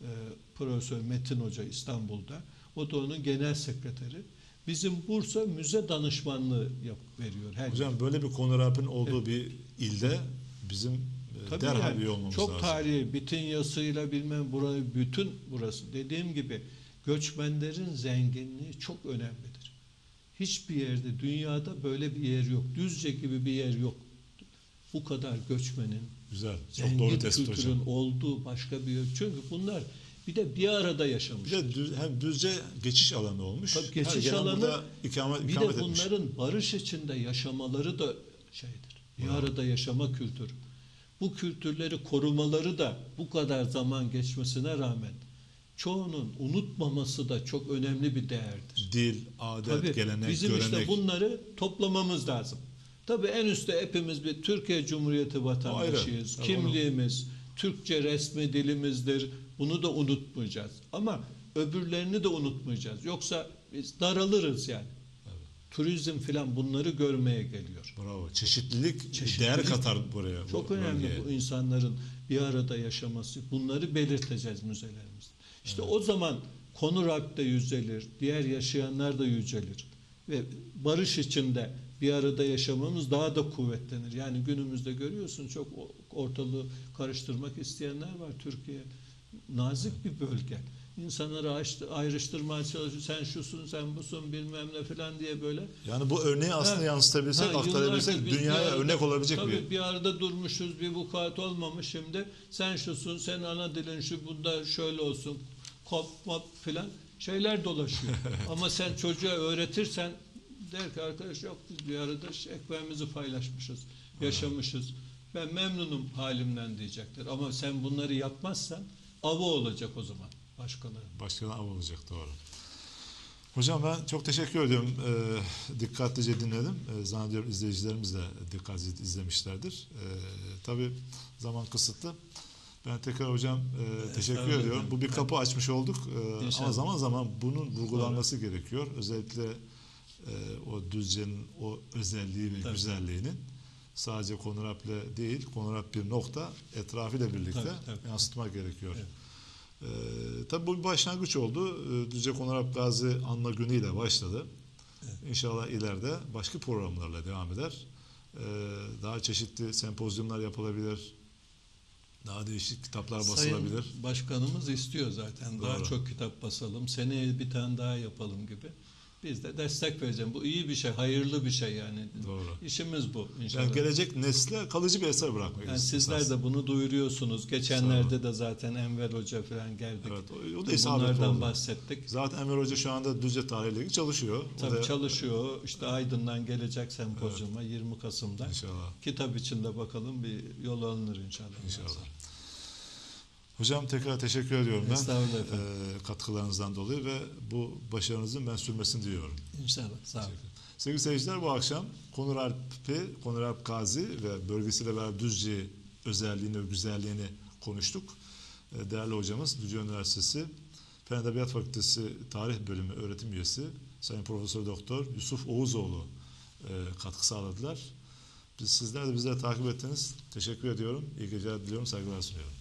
Ee, Profesör Metin Hoca İstanbul'da. O da onun genel sekreteri. Bizim Bursa müze danışmanlığı yap, veriyor her Hocam böyle bir konu rapin olduğu bir ilde bizim e, Tabii derhal yani üye olmamız çok lazım. tarihi, bütün yasıyla bilmem burayı bütün burası. Dediğim gibi göçmenlerin zenginliği çok önemlidir. Hiçbir yerde dünyada böyle bir yer yok. Düzce gibi bir yer yok. Bu kadar göçmenin, Güzel. Çok zengin doğru tespit kültürün hocam. olduğu başka bir yer. Çünkü bunlar bir de bir arada yaşamış. Bir de düz, hem düzce geçiş alanı olmuş. Tabii Her geçiş gelen alanı, ikamet, bir ikamet de etmiş. bunların barış içinde yaşamaları da şeydir. Bir arada yaşama kültürü. Bu kültürleri korumaları da bu kadar zaman geçmesine rağmen çoğunun unutmaması da çok önemli bir değerdir. Dil, adet, Tabii gelenek, bizim görenek. işte bunları toplamamız lazım. Tabii en üstte hepimiz bir Türkiye Cumhuriyeti vatandaşıyız. Tabii Kimliğimiz, Türkçe resmi dilimizdir. Bunu da unutmayacağız. Ama öbürlerini de unutmayacağız. Yoksa biz daralırız yani. Turizm filan bunları görmeye geliyor. Bravo. Çeşitlilik, Çeşitlilik değer katar buraya. bu Çok önemli bölgeye. bu insanların bir arada yaşaması. Bunları belirteceğiz müzelerimizde. İşte o zaman Konur Alp de yücelir, diğer yaşayanlar da yücelir. Ve barış içinde bir arada yaşamamız daha da kuvvetlenir. Yani günümüzde görüyorsun çok ortalığı karıştırmak isteyenler var Türkiye. Nazik bir bölge. İnsanları ayrıştı- ayrıştırmaya çalışıyor. Sen şusun, sen busun bilmem ne falan diye böyle. Yani bu örneği aslında Ha, yansıtabilsek, ha, aktarabilsek dünyaya arada- örnek olabilecek tabii bir... bir arada durmuşuz, bir vukuat olmamış şimdi. Sen şusun, sen ana dilin şu, bunda şöyle olsun, kop mop filan şeyler dolaşıyor. Ama sen çocuğa öğretirsen der ki arkadaş yok biz bir arada şey, ekmeğimizi paylaşmışız, yaşamışız. Ben memnunum halimden diyecektir. Ama sen bunları yapmazsan avı olacak o zaman başkaları. Başkadan av olacak doğru. Hocam ben çok teşekkür ediyorum. Ee, dikkatlice dinledim. Ee, zannediyorum izleyicilerimiz de dikkatli izlemişlerdir. Ee, tabii zaman kısıtlı. Ben tekrar hocam e, teşekkür ediyorum. Bu bir kapı açmış olduk. Ee, ama zaman zaman bunun vurgulanması gerekiyor. Özellikle e, o Düzce'nin o özelliği ve Tabii. güzelliğinin sadece Konurap'le değil, Konurap bir nokta etrafıyla birlikte Tabii, tabii. yansıtmak gerekiyor. Evet. Ee, tabii bu bir başlangıç oldu. Ee, Düzce Konarap Gazi Anma Günü ile başladı. İnşallah ileride başka programlarla devam eder. Ee, daha çeşitli sempozyumlar yapılabilir. Daha değişik kitaplar basılabilir. Sayın Başkanımız istiyor zaten. Daha Doğru. çok kitap basalım. Seneye bir tane daha yapalım gibi. Biz de destek vereceğim. Bu iyi bir şey, hayırlı bir şey yani. Doğru. İşimiz bu inşallah. Yani gelecek nesle kalıcı bir eser bırakmak Yani sizler de bunu duyuruyorsunuz. Geçenlerde de zaten Enver Hoca falan geldik. Evet, o, o da Bunlardan oldu. bahsettik. Zaten Enver Hoca şu anda Düzce tarihiyle ilgili çalışıyor. O Tabii da- çalışıyor. İşte Aydın'dan gelecek sempozyuma 20 Kasım'da. İnşallah. Kitap içinde bakalım bir yol alınır inşallah. İnşallah. Hocam tekrar teşekkür ediyorum ben. Estağfurullah efendim. Ee, katkılarınızdan dolayı ve bu başarınızın ben sürmesini diliyorum. İnşallah. Sağ olun. Sevgili seyirciler bu akşam Konur Alp'i, Konur Alp Gazi ve bölgesiyle beraber Düzce'yi özelliğini ve güzelliğini konuştuk. E, Değerli hocamız Düzce Üniversitesi Fen Edebiyat Fakültesi Tarih Bölümü öğretim üyesi Sayın Profesör Doktor Yusuf Oğuzoğlu e, katkı sağladılar. Biz sizler de bizleri takip ettiniz. Teşekkür ediyorum. İyi geceler diliyorum. Saygılar sunuyorum.